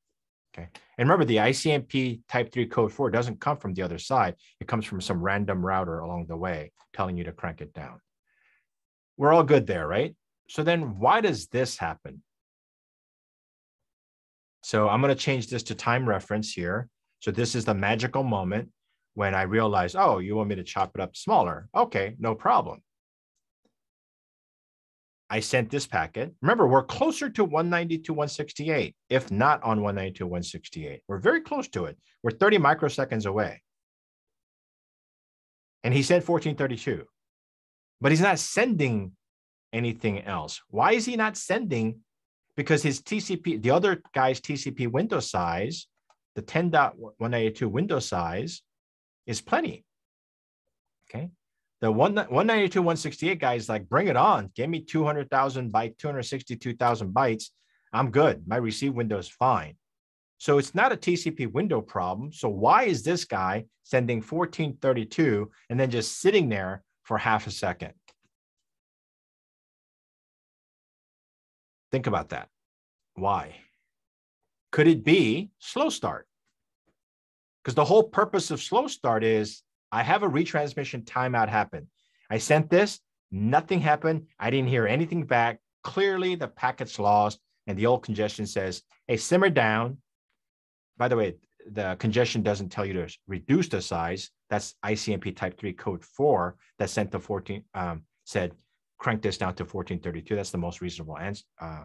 Okay. And remember, the ICMP type 3 code 4 doesn't come from the other side. It comes from some random router along the way telling you to crank it down. We're all good there, right? So then why does this happen? So I'm going to change this to time reference here. So this is the magical moment when I realized, oh, you want me to chop it up smaller. Okay, no problem. I sent this packet. Remember, we're closer to 190 to 168, if not on 190 to 168. We're very close to it. We're 30 microseconds away. And he sent 1432, but he's not sending anything else. Why is he not sending? Because his TCP, the other guy's TCP window size, the 10.192 window size is plenty. Okay. The one, 192, 168 guys like, bring it on. Give me 200,000 bytes, 262,000 bytes. I'm good. My receive window is fine. So it's not a TCP window problem. So why is this guy sending 1432 and then just sitting there for half a second? Think about that. Why? Could it be slow start? Because the whole purpose of slow start is I have a retransmission timeout happen. I sent this, nothing happened. I didn't hear anything back. Clearly, the packet's lost, and the old congestion says, hey, simmer down. By the way, the congestion doesn't tell you to reduce the size. That's ICMP type 3 code 4 that sent the 14, um, said, crank this down to 1432. That's the most reasonable uh,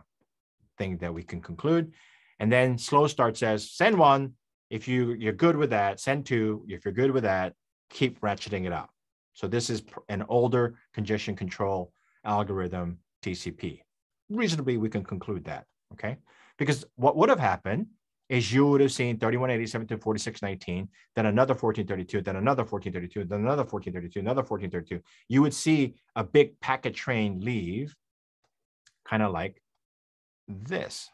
thing that we can conclude. And then slow start says send one. If you, you're good with that, send two. If you're good with that, keep ratcheting it up. So this is an older congestion control algorithm TCP. Reasonably, we can conclude that, okay? Because what would have happened is you would have seen 3187 to 4619, then another 1432, then another 1432, then another 1432, another 1432. You would see a big packet train leave, kind of like this.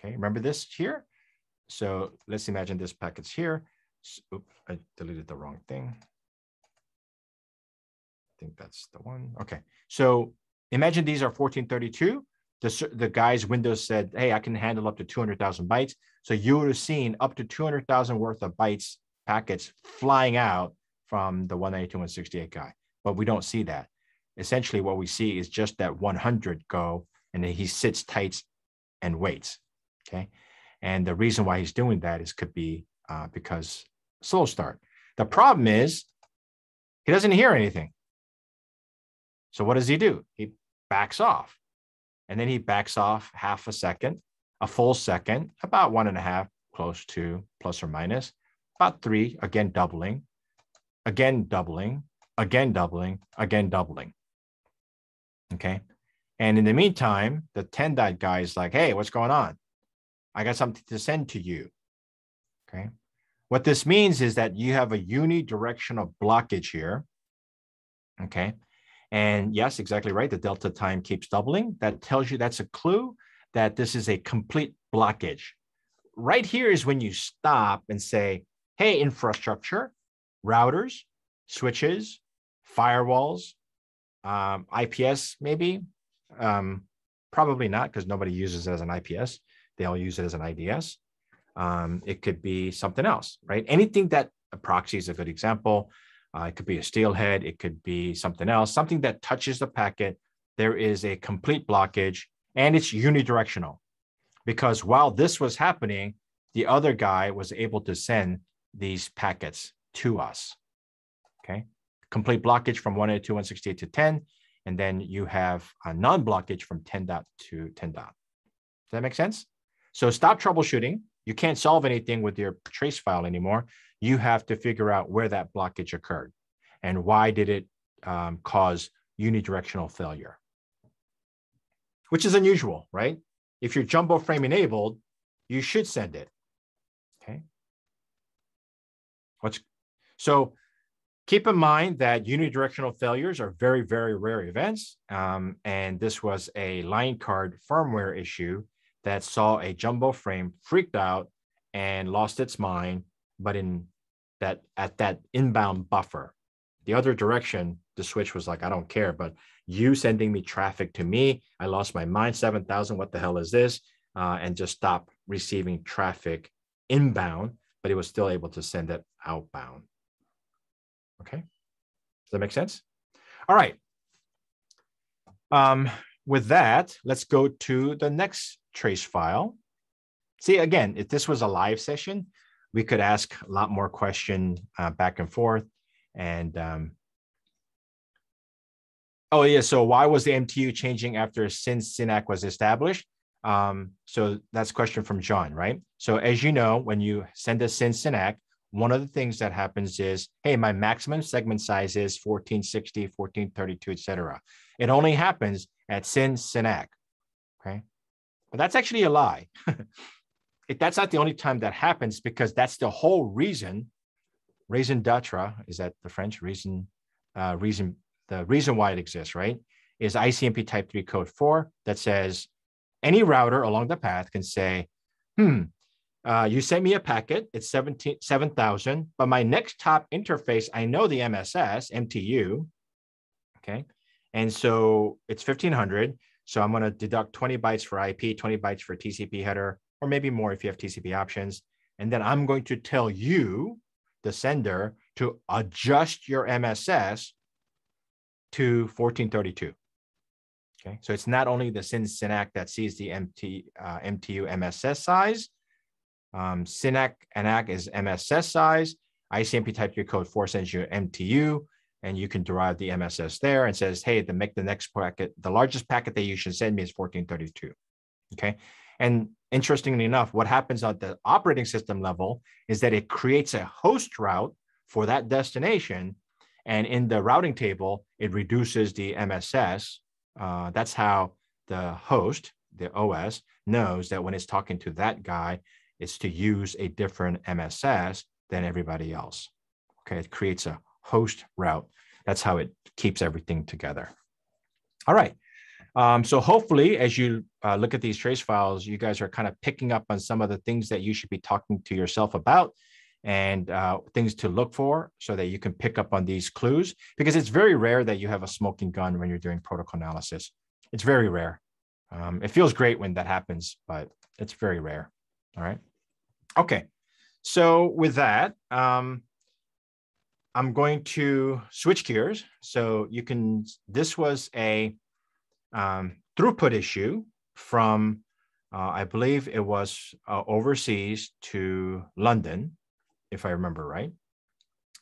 Okay, remember this here? So let's imagine this packet's here. So, oops, I deleted the wrong thing. I think that's the one. Okay, so imagine these are 1432. The, the guy's Windows said, hey, I can handle up to 200,000 bytes. So you would have seen up to 200,000 worth of bytes packets flying out from the 192, 168 guy. But we don't see that. Essentially, what we see is just that 100 go, and then he sits tight and waits. Okay. And the reason why he's doing that is could be uh, because slow start. The problem is he doesn't hear anything. So what does he do? He backs off. And then he backs off half a second, a full second, about one and a half, close to plus or minus, about three, again doubling, again doubling, again doubling, again doubling. Okay. And in the meantime, the 10 dot guy is like, hey, what's going on? I got something to send to you. Okay. What this means is that you have a unidirectional blockage here. Okay. And yes, exactly right. The delta time keeps doubling. That tells you that's a clue that this is a complete blockage. Right here is when you stop and say, hey, infrastructure, routers, switches, firewalls, um, IPS, maybe. Um, probably not because nobody uses it as an IPS. They all use it as an IDS. Um, it could be something else, right? Anything that a proxy is a good example. Uh, it could be a Steelhead. It could be something else, something that touches the packet. There is a complete blockage and it's unidirectional because while this was happening, the other guy was able to send these packets to us. Okay. Complete blockage from 182, 168 to 10. and then you have a non-blockage from 10 dot to 10 dot. Does that make sense? So stop troubleshooting. You can't solve anything with your trace file anymore. You have to figure out where that blockage occurred and why did it um, cause unidirectional failure, which is unusual, right? If you're jumbo frame enabled, you should send it. Okay. What's so keep in mind that unidirectional failures are very, very rare events. Um, and this was a line card firmware issue that saw a jumbo frame freaked out and lost its mind, but in that at that inbound buffer. The other direction, the switch was like, I don't care, but you sending me traffic to me, I lost my mind, 7,000, what the hell is this? Uh, and just stop receiving traffic inbound, but it was still able to send it outbound. Okay, does that make sense? All right. Um, with that, let's go to the next trace file. See, again, if this was a live session, we could ask a lot more question uh, back and forth. And um, oh yeah, so why was the MTU changing after since SYN-ACK was established? Um, so that's a question from John, right? So as you know, when you send a SYN SYN-ACK, one of the things that happens is, hey, my maximum segment size is 1460, 1432, etc. It only happens at SYN SYN-ACK, okay? But that's actually a lie. it, that's not the only time that happens because that's the whole reason. Raison d'etre is that the French reason, uh, reason, the reason why it exists, right? Is ICMP type 3 code 4 that says any router along the path can say, hmm, uh, you sent me a packet, it's 7,000, but my next top interface, I know the MSS, MTU, okay? And so it's 1,500. So I'm going to deduct 20 bytes for IP, 20 bytes for TCP header, or maybe more if you have TCP options. And then I'm going to tell you, the sender, to adjust your MSS to 1432. Okay, so it's not only the SYN SYN-ACK that sees the MT, uh, MTU MSS size. Um, SYN-ACK and ACK is MSS size. ICMP type 3 code 4 sends you MTU and you can derive the MSS there and says, hey, to make the next packet, the largest packet that you should send me is 1432. Okay. And interestingly enough, what happens at the operating system level is that it creates a host route for that destination. And in the routing table, it reduces the MSS. Uh, that's how the host, the OS, knows that when it's talking to that guy, it's to use a different MSS than everybody else. Okay, it creates a host route. That's how it keeps everything together. All right. Um, so hopefully, as you uh, look at these trace files, you guys are kind of picking up on some of the things that you should be talking to yourself about and uh, things to look for so that you can pick up on these clues because it's very rare that you have a smoking gun when you're doing protocol analysis. It's very rare. Um, it feels great when that happens, but it's very rare. All right. Okay. So with that, um, I'm going to switch gears. So you can, this was a um, throughput issue from, uh, I believe it was uh, overseas to London, if I remember right.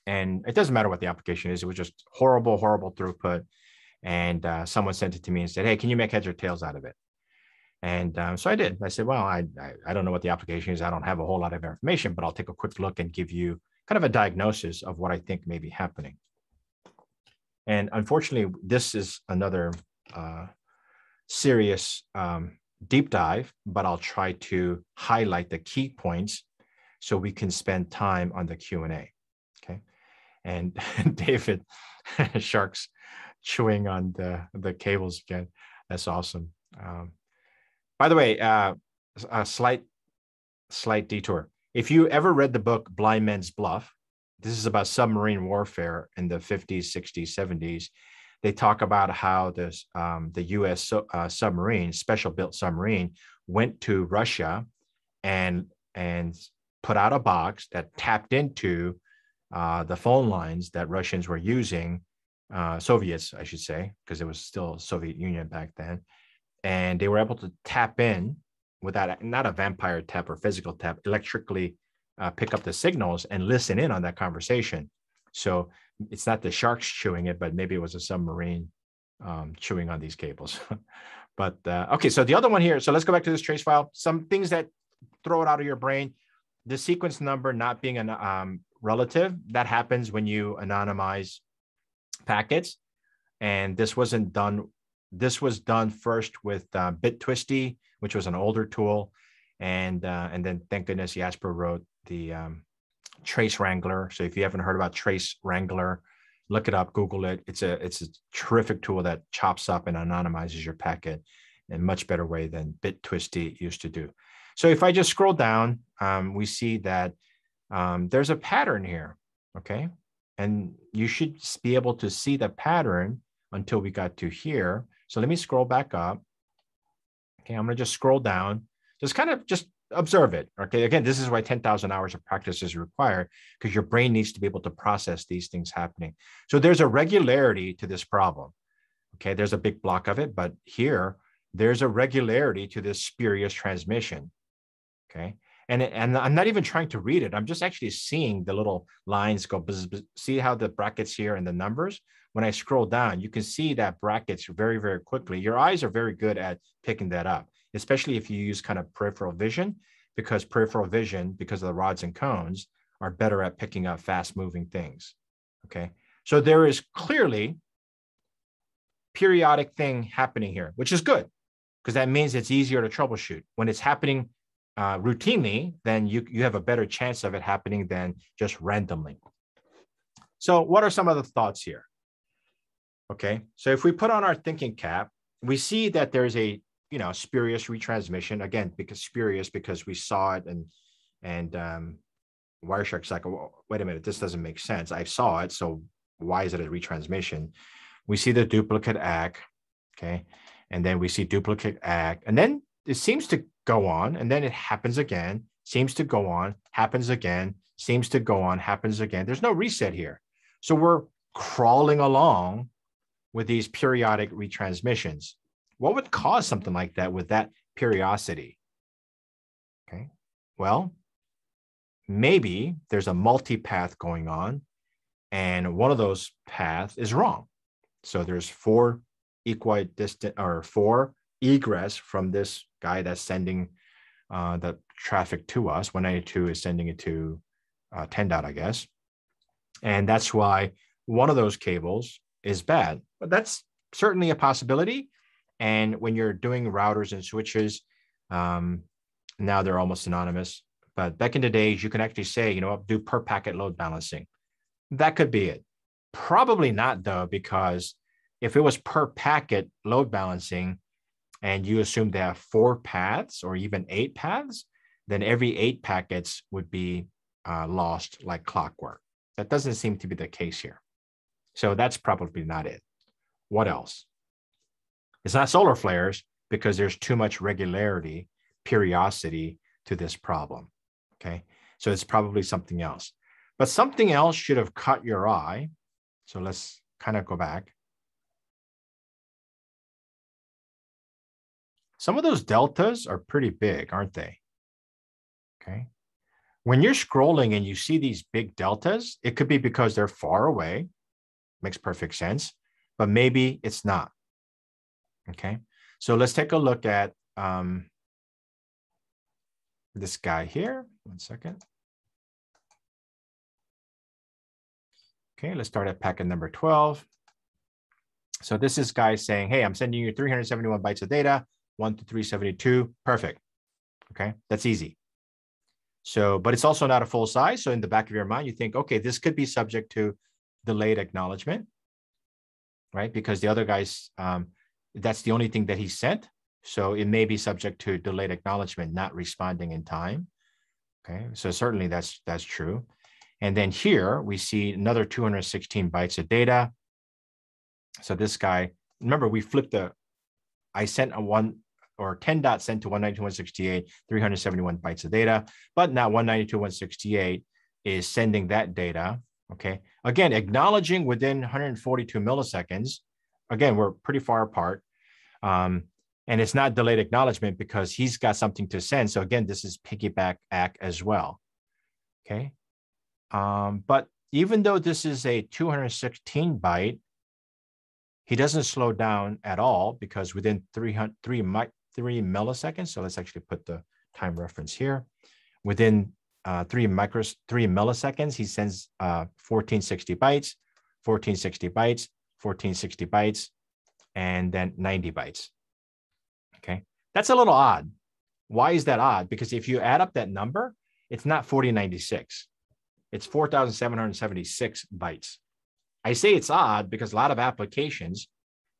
And it doesn't matter what the application is. It was just horrible, horrible throughput. And uh, someone sent it to me and said, hey, can you make heads or tails out of it? And um, so I did. I said, well, I, I, I don't know what the application is. I don't have a whole lot of information, but I'll take a quick look and give you kind of a diagnosis of what I think may be happening. And unfortunately, this is another uh, serious um, deep dive, but I'll try to highlight the key points so we can spend time on the Q&A, okay? And *laughs* David, *laughs* Sharks chewing on the, the cables again. That's awesome. Um, by the way, uh, a slight, slight detour. If you ever read the book Blind Man's Bluff, this is about submarine warfare in the 50s, 60s, 70s. They talk about how this, um, the U.S. uh, submarine, special built submarine, went to Russia and and put out a box that tapped into uh, the phone lines that Russians were using, uh, Soviets, I should say, because it was still Soviet Union back then, and they were able to tap in without not a vampire tap or physical tap, electrically uh, pick up the signals and listen in on that conversation. So it's not the sharks chewing it, but maybe it was a submarine um, chewing on these cables. *laughs* but uh, okay, so the other one here. So let's go back to this trace file. Some things that throw it out of your brain. The sequence number not being a um, relative, that happens when you anonymize packets. And this wasn't done. This was done first with uh, BitTwisty, which was an older tool. And, uh, and then thank goodness Jasper wrote the um, TraceWrangler. So if you haven't heard about TraceWrangler, look it up, Google it. It's a it's a terrific tool that chops up and anonymizes your packet in a much better way than BitTwisty used to do. So if I just scroll down, um, we see that um, there's a pattern here, okay? And you should be able to see the pattern until we got to here. So let me scroll back up. Okay, I'm gonna just scroll down, just kind of just observe it. Okay. Again, this is why 10,000 hours of practice is required because your brain needs to be able to process these things happening. So there's a regularity to this problem. Okay. There's a big block of it, but here there's a regularity to this spurious transmission. Okay. And, and I'm not even trying to read it. I'm just actually seeing the little lines go. Bzz, bzz. See how the brackets here and the numbers? When I scroll down, you can see that brackets very, very quickly. Your eyes are very good at picking that up especially if you use kind of peripheral vision, because peripheral vision, because of the rods and cones, are better at picking up fast moving things. Okay. So there is clearly periodic thing happening here, which is good because that means it's easier to troubleshoot. When it's happening uh, routinely, then you, you have a better chance of it happening than just randomly. So what are some of the thoughts here? Okay, so if we put on our thinking cap, we see that there's a you know spurious retransmission again because spurious because we saw it and and um wireshark's like wait a minute this doesn't make sense. I saw it so why is it a retransmission? We see the duplicate ACK okay and then we see duplicate ACK and then it seems to go on and then it happens again seems to go on happens again seems to go on happens again. There's no reset here. So we're crawling along with these periodic retransmissions what would cause something like that with that periodicity? Okay. Well, maybe there's a multi-path going on, and one of those paths is wrong. So there's four equidistant or four egress from this guy that's sending uh, the traffic to us. 192 is sending it to uh, 10 dot, I guess. And that's why one of those cables is bad. But that's certainly a possibility. And when you're doing routers and switches, um, now they're almost synonymous. But back in the days, you can actually say, you know, do per packet load balancing. That could be it. Probably not, though, because if it was per packet load balancing and you assume they have four paths or even eight paths, then every eight packets would be uh, lost like clockwork. That doesn't seem to be the case here. So that's probably not it. What else? It's not solar flares because there's too much regularity, periodicity to this problem. Okay. So it's probably something else. But something else should have caught your eye. So let's kind of go back. Some of those deltas are pretty big, aren't they? Okay. When you're scrolling and you see these big deltas, it could be because they're far away. Makes perfect sense. But maybe it's not. Okay, so let's take a look at um, this guy here. One second. Okay, let's start at packet number 12. So this is guy saying, hey, I'm sending you 371 bytes of data, 1 to 372. Perfect. Okay, that's easy. So, but it's also not a full size. So in the back of your mind, you think, okay, this could be subject to delayed acknowledgement, right? Because the other guys um, that's the only thing that he sent. So it may be subject to delayed acknowledgement, not responding in time. Okay, so certainly that's that's true. And then here we see another 216 bytes of data. So this guy, remember we flipped the, I sent a one or 10 dot sent to 192.168, 371 bytes of data, but now 192.168 is sending that data. Okay, again, acknowledging within 142 milliseconds. Again, we're pretty far apart. Um, and it's not delayed acknowledgement because he's got something to send. So again, this is piggyback ACK as well. Okay. Um, but even though this is a 216 byte, he doesn't slow down at all because within 300, three, three milliseconds, so let's actually put the time reference here. Within uh, three micros, three milliseconds, he sends uh, 1460 bytes, 1460 bytes, 1460 bytes, and then 90 bytes. Okay, that's a little odd. Why is that odd? Because if you add up that number, it's not 4096. It's 4,776 bytes. I say it's odd because a lot of applications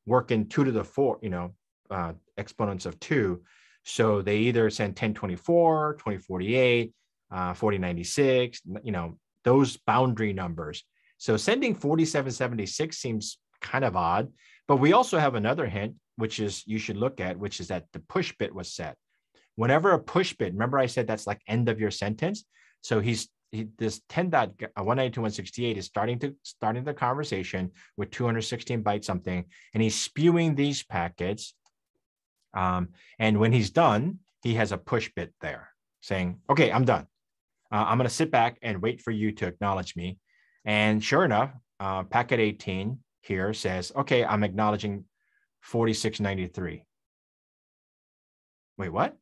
work in two to the four, you know, uh, exponents of two. So they either send 1024, 2048, uh, 4096, you know, those boundary numbers. So sending 4776 seems kind of odd, but we also have another hint, which is you should look at, which is that the push bit was set. Whenever a push bit, remember I said that's like end of your sentence. So he's he, this 10.192.168 uh, is starting to starting the conversation with 216 bytes something, and he's spewing these packets. Um, and when he's done, he has a push bit there saying, "Okay, I'm done. Uh, I'm going to sit back and wait for you to acknowledge me." And sure enough, uh, packet 18 here says, "Okay, I'm acknowledging 4693." Wait, what?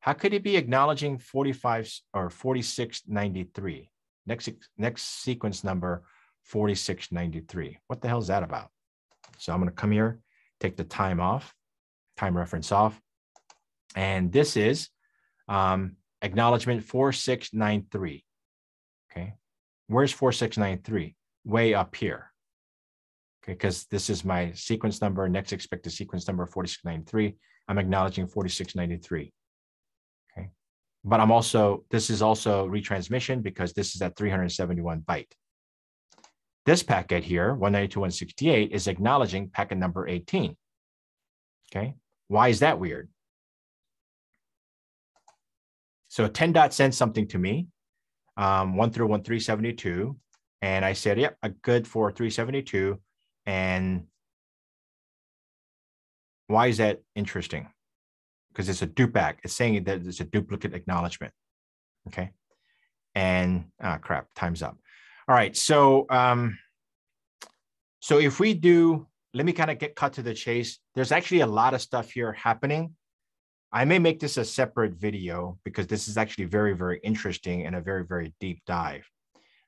How could he be acknowledging 45 or 4693? Next, next sequence number 4693. What the hell is that about? So I'm going to come here, take the time off, time reference off. And this is um, acknowledgement 4693. Okay. Where's 4693? Way up here. Okay, because this is my sequence number, next expected sequence number 4693. I'm acknowledging 4693 Okay. but I'm also, this is also retransmission because this is at 371 byte. This packet here, 192.168, is acknowledging packet number 18. Okay, why is that weird? So 10 dot sends something to me, um, 1 through 1, 372. And I said, yep, a good for 372. And why is that interesting? because it's a dup ACK. It's saying that it's a duplicate acknowledgement. Okay. And ah, crap, time's up. All right. So, um, so if we do, let me kind of get cut to the chase. There's actually a lot of stuff here happening. I may make this a separate video because this is actually very, very interesting and a very, very deep dive.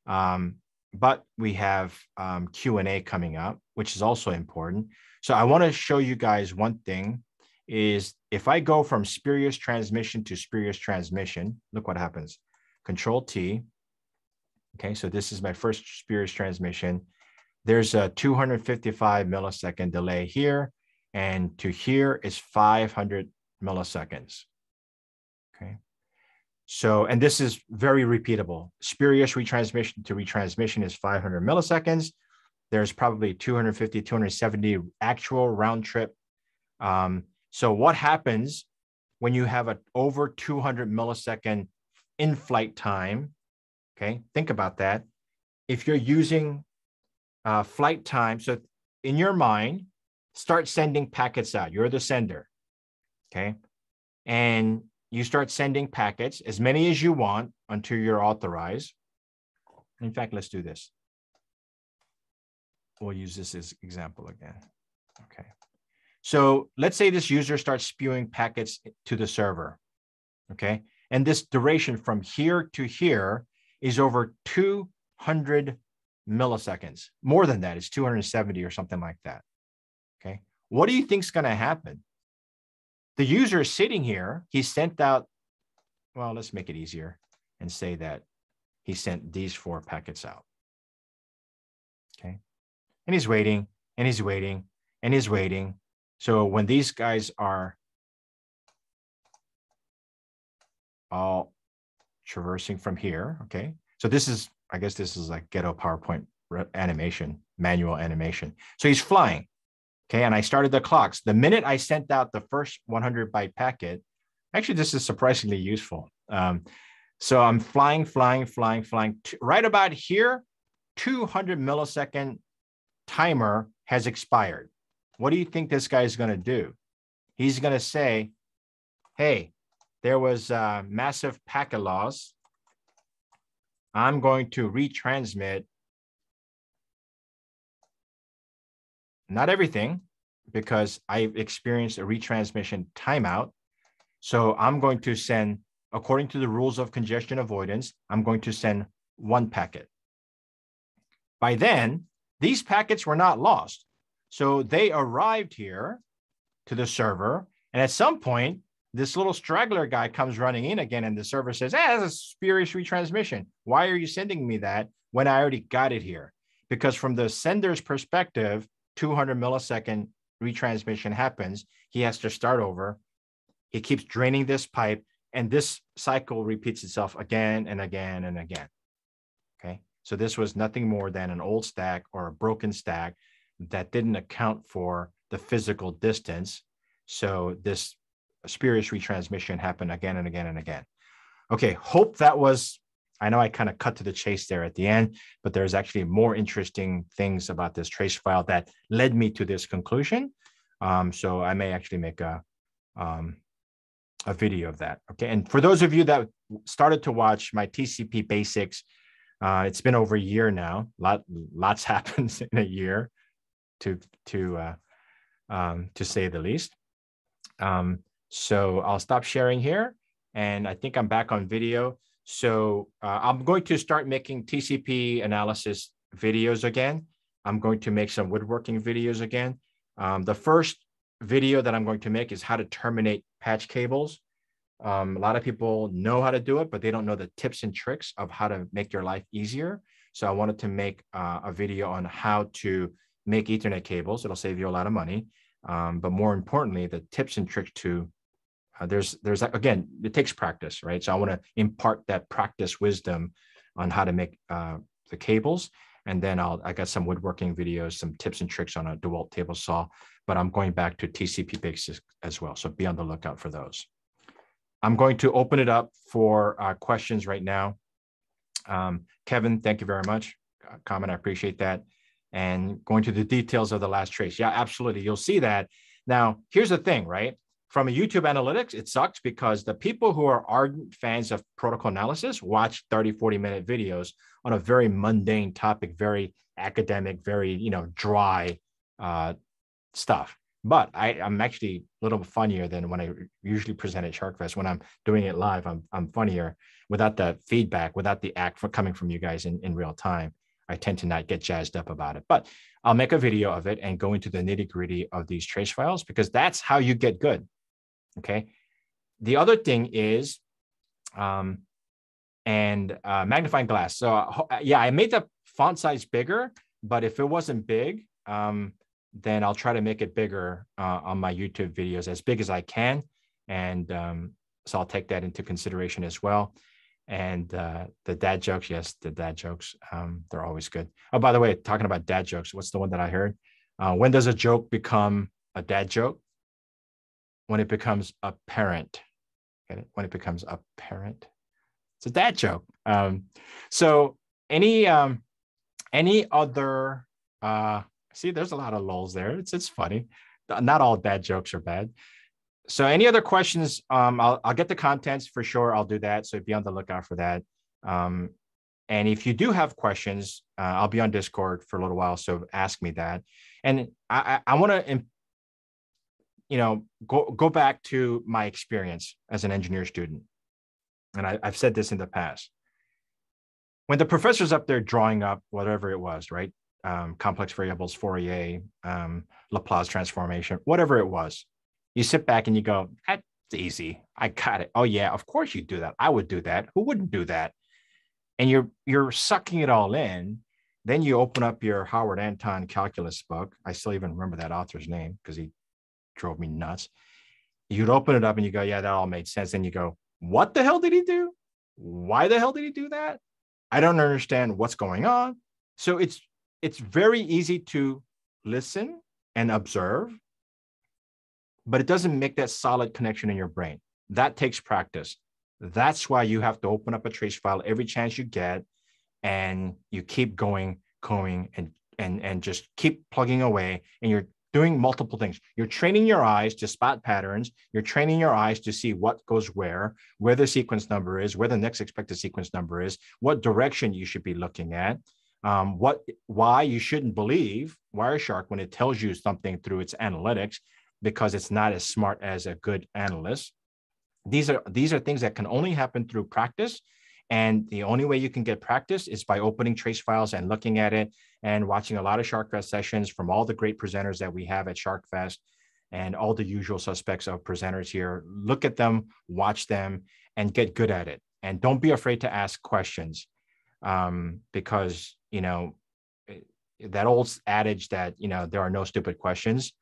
Um, but we have um, Q&A coming up, which is also important. So I want to show you guys one thing is if I go from spurious transmission to spurious transmission, look what happens. Control T. Okay, so this is my first spurious transmission. There's a 255 millisecond delay here, and to here is 500 milliseconds. Okay. So, and this is very repeatable. Spurious retransmission to retransmission is 500 milliseconds. There's probably 250, 270 actual round trip um, so what happens when you have an over 200 millisecond in-flight time? Okay, think about that. If you're using uh, flight time, so in your mind, start sending packets out. You're the sender. Okay, and you start sending packets as many as you want until you're authorized. In fact, let's do this. We'll use this as example again. Okay. So let's say this user starts spewing packets to the server, okay? And this duration from here to here is over 200 milliseconds. More than that, it's 270 or something like that, okay? What do you think is gonna happen? The user is sitting here, he sent out, well, let's make it easier and say that he sent these four packets out, okay? And he's waiting, and he's waiting, and he's waiting, so when these guys are all traversing from here, okay. So this is, I guess this is like ghetto PowerPoint animation, manual animation. So he's flying, okay. And I started the clocks. The minute I sent out the first 100 byte packet, actually this is surprisingly useful. Um, so I'm flying, flying, flying, flying. Right about here, 200 millisecond timer has expired. What do you think this guy is going to do? He's going to say, hey, there was a massive packet loss. I'm going to retransmit not everything, because I experienced a retransmission timeout. So I'm going to send, according to the rules of congestion avoidance, I'm going to send one packet. By then, these packets were not lost. So they arrived here to the server. And at some point, this little straggler guy comes running in again, and the server says, Ah, that's a spurious retransmission. Why are you sending me that when I already got it here? Because from the sender's perspective, 200 millisecond retransmission happens. He has to start over. He keeps draining this pipe, and this cycle repeats itself again and again and again. Okay. So this was nothing more than an old stack or a broken stack that didn't account for the physical distance. So this spurious retransmission happened again and again and again. Okay, hope that was, I know I kind of cut to the chase there at the end, but there's actually more interesting things about this trace file that led me to this conclusion. Um, so I may actually make a, um, a video of that. Okay, and for those of you that started to watch my TCP basics, uh, it's been over a year now. Lot, lots *laughs* happens in a year, to to uh, um, to say the least. Um, so I'll stop sharing here. And I think I'm back on video. So uh, I'm going to start making TCP analysis videos again. I'm going to make some woodworking videos again. Um, the first video that I'm going to make is how to terminate patch cables. Um, a lot of people know how to do it, but they don't know the tips and tricks of how to make your life easier. So I wanted to make uh, a video on how to make ethernet cables. It'll save you a lot of money. Um, but more importantly, the tips and tricks to uh, there's there's again it takes practice right? So i want to impart that practice wisdom on how to make uh, the cables and then i'll i got some woodworking videos some tips and tricks on a dewalt table saw but i'm going back to tcp basics as well. So be on the lookout for those. I'm going to open it up for uh, questions right now. Um, kevin thank you very much. Uh, comment i appreciate that. And going to the details of the last trace. Yeah absolutely. You'll see that. Now here's the thing right from a YouTube analytics, it sucks because the people who are ardent fans of protocol analysis watch 30, 40 minute videos on a very mundane topic, very academic, very, you know, dry uh, stuff. But I, am actually a little funnier than when I usually present at SharkFest. When I'm doing it live, I'm, I'm funnier without the feedback, without the act for coming from you guys in, in real time. I tend to not get jazzed up about it. But I'll make a video of it and go into the nitty gritty of these trace files because that's how you get good. Okay. The other thing is, um, and uh, magnifying glass. So uh, yeah, I made the font size bigger, but if it wasn't big, um, then I'll try to make it bigger uh, on my YouTube videos as big as I can. And um, so I'll take that into consideration as well. And uh, the dad jokes, yes, the dad jokes, um, they're always good. Oh, by the way, talking about dad jokes, what's the one that I heard? Uh, when does a joke become a dad joke? When it becomes apparent. Get it? When it becomes apparent. It's a dad joke. Um, so any um, any other uh, see, there's a lot of lulls there. It's it's funny. Not all dad jokes are bad. So any other questions? Um, I'll I'll get the contents for sure. I'll do that. So be on the lookout for that. Um, and if you do have questions, uh, I'll be on Discord for a little while. So ask me that. And I, I, I want to you know, go go back to my experience as an engineer student, and I, I've said this in the past. When the professor's up there drawing up whatever it was, right? Um, complex variables, Fourier, um, Laplace transformation, whatever it was, you sit back and you go, "That's easy. I got it. Oh yeah, of course you do that. I would do that. Who wouldn't do that?" And you're you're sucking it all in. Then you open up your Howard Anton calculus book. I still even remember that author's name because he drove me nuts. You'd open it up and you go, yeah, that all made sense. And you go, what the hell did he do? Why the hell did he do that? I don't understand what's going on. So it's it's very easy to listen and observe, but it doesn't make that solid connection in your brain. That takes practice. That's why you have to open up a trace file every chance you get, and you keep going, going, and and and just keep plugging away, and you're doing multiple things. You're training your eyes to spot patterns. You're training your eyes to see what goes where, where the sequence number is, where the next expected sequence number is, what direction you should be looking at. um, what why you shouldn't believe Wireshark when it tells you something through its analytics because it's not as smart as a good analyst. These are these are things that can only happen through practice. And the only way you can get practice is by opening trace files and looking at it and watching a lot of SharkFest sessions from all the great presenters that we have at SharkFest and all the usual suspects of presenters here. Look at them, watch them, and get good at it. And don't be afraid to ask questions um, because, you know, eh, that old adage that, you know, there are no stupid questions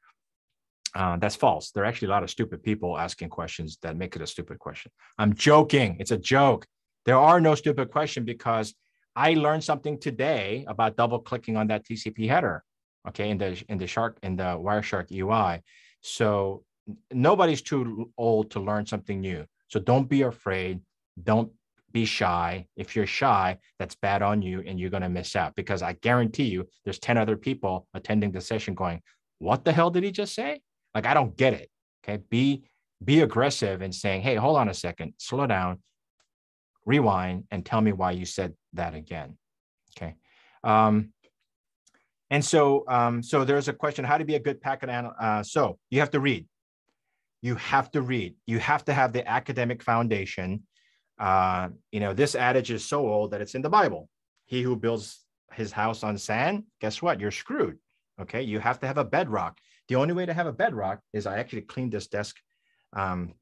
uh, that's false. There are actually a lot of stupid people asking questions that make it a stupid question. I'm joking. It's a joke. There are no stupid questions because I learned something today about double clicking on that TCP header. Okay, in the in the Shark in the Wireshark UI. So nobody's too old to learn something new. So don't be afraid. Don't be shy. If you're shy, that's bad on you and you're going to miss out because I guarantee you there's 10 other people attending the session going, What the hell did he just say? Like, I don't get it. Okay. Be be aggressive and saying, hey, hold on a second, slow down, rewind, and tell me why you said that again. Okay. Um, and so, um, so there's a question: How to be a good packet analyst? Uh, so you have to read. You have to read. You have to have the academic foundation. Uh, you know, this adage is so old that it's in the Bible. He who builds his house on sand, guess what? You're screwed. Okay. You have to have a bedrock. The only way to have a bedrock is I actually cleaned this desk. Um,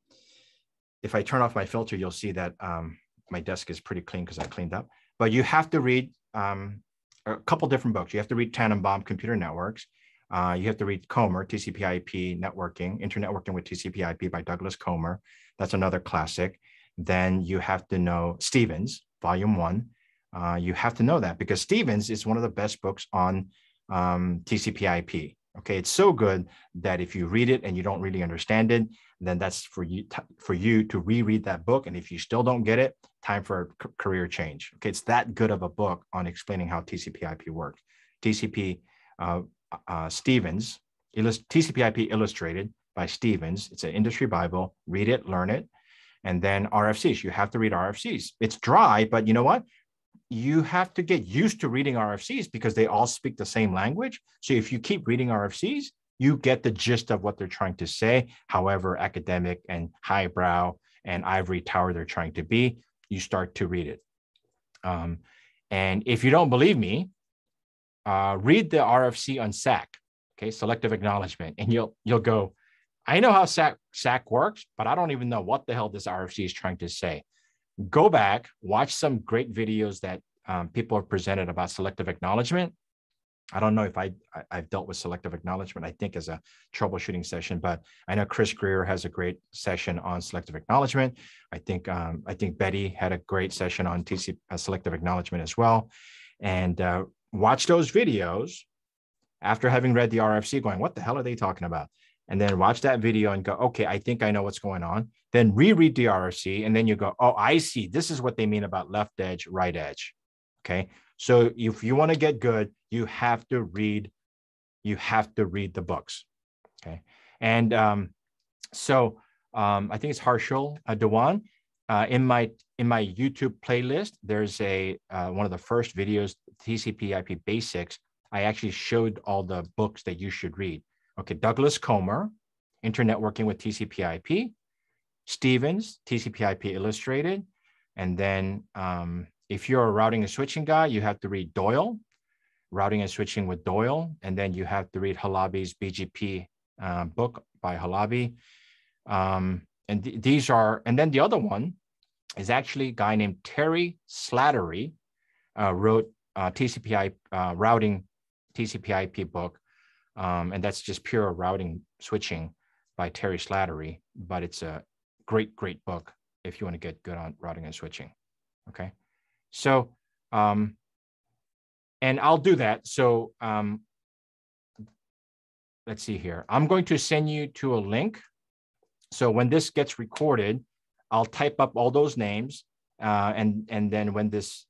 if I turn off my filter, you'll see that um, my desk is pretty clean because I cleaned up. But you have to read um, a couple different books. You have to read Tanenbaum Computer Networks. Uh, you have to read Comer, TCP/IP Networking, Internet Working with TCP/IP by Douglas Comer. That's another classic. Then you have to know Stevens, Volume One. Uh, you have to know that because Stevens is one of the best books on um, TCP/IP. Okay, it's so good that if you read it and you don't really understand it, then that's for you for you to reread that book. And if you still don't get it, time for a career change. Okay, it's that good of a book on explaining how TCP/IP works. TCP uh, uh, Stevens, illust- TCP/IP Illustrated by Stevens. It's an industry bible. Read it, learn it, and then RFCs. You have to read RFCs. It's dry, but you know what? you have to get used to reading RFCs because they all speak the same language. So if you keep reading RFCs, you get the gist of what they're trying to say, however academic and highbrow and ivory tower they're trying to be, you start to read it. Um, and if you don't believe me, uh, read the RFC on SACK, okay, selective acknowledgement, and you'll you'll go, I know how SACK SACK works, but I don't even know what the hell this RFC is trying to say go back, watch some great videos that um, people have presented about selective acknowledgement. I don't know if I, I have dealt with selective acknowledgement. I think as a troubleshooting session, but I know Chris Greer has a great session on selective acknowledgement. I think um, I think Betty had a great session on TC uh, selective acknowledgement as well. And uh, watch those videos after having read the RFC, going, "What the hell are they talking about?" and then watch that video and go, okay, I think I know what's going on. Then reread the RFC, and then you go, oh, I see. This is what they mean about left edge, right edge. Okay. So if you want to get good, you have to read, you have to read the books. Okay. And um, so um, I think it's Harshal uh, Dewan. Uh, in my in my YouTube playlist, there's a uh, one of the first videos, TCP/IP basics. I actually showed all the books that you should read. Okay, Douglas Comer, Internet Working with TCP/IP, Stevens, TCP/IP Illustrated, and then um, if you're a routing and switching guy, you have to read Doyle, Routing and Switching with Doyle, and then you have to read Halabi's BGP uh, book by Halabi. Um, and th- these are, and then the other one is actually a guy named Terry Slattery, uh, wrote uh, TCP/IP uh, routing TCP/IP book um, and that's just pure routing switching by Terry Slattery. But it's a great, great book if you want to get good on routing and switching. Okay, so um, and I'll do that. So um, let's see here. I'm going to send you to a link. So when this gets recorded, I'll type up all those names, uh, and and then when this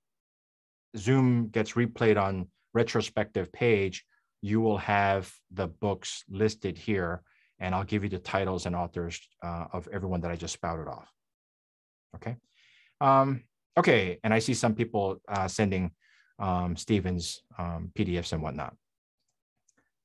Zoom gets replayed on retrospective page, you will have the books listed here, and I'll give you the titles and authors uh, of everyone that I just spouted off. Okay. Um, okay, and I see some people uh, sending um, Stevens' um, PDFs and whatnot.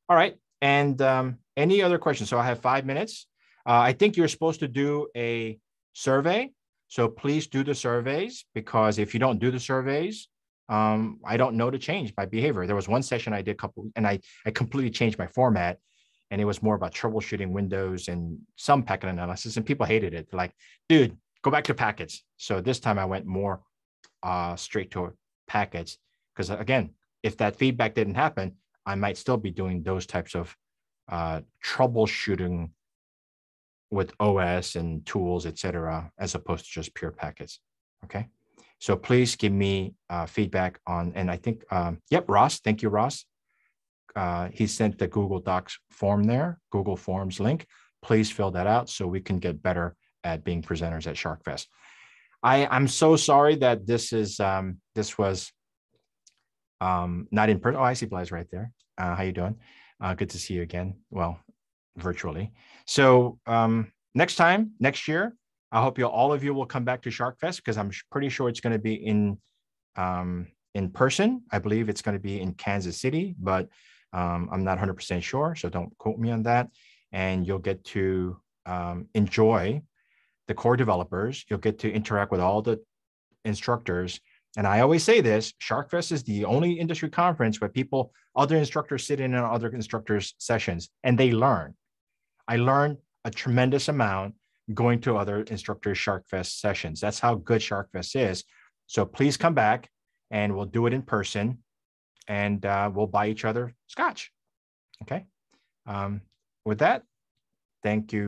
All right. And um, any other questions? So I have five minutes. Uh, I think you're supposed to do a survey. So please do the surveys because if you don't do the surveys, um, I don't know to change my behavior. There was one session I did a couple, and I, I completely changed my format and it was more about troubleshooting Windows and some packet analysis, and people hated it. like, dude, go back to packets. So this time I went more uh, straight to packets because again, if that feedback didn't happen, I might still be doing those types of uh, troubleshooting with OS and tools, etc., as opposed to just pure packets. Okay. So please give me uh, feedback on, and I think, um, yep, Ross, thank you, Ross. Uh, he sent the Google Docs form there, Google Forms link. Please fill that out so we can get better at being presenters at SharkFest. I, I'm so sorry that this is um, this was um, not in person. Oh, I see Blaze right there. Uh, how you doing? Uh, good to see you again. Well, virtually. So um, next time, next year, I hope you all of you will come back to SharkFest because I'm pretty sure it's going to be in um, in person. I believe it's going to be in Kansas City, but um, I'm not 100% sure, so don't quote me on that. And you'll get to um, enjoy the core developers. You'll get to interact with all the instructors. And I always say this SharkFest is the only industry conference where people, other instructors sit in on other instructors' sessions and they learn. I learned a tremendous amount going to other instructors' SharkFest sessions. That's how good SharkFest is. So please come back and we'll do it in person and uh, we'll buy each other scotch. Okay. Um, with that, thank you.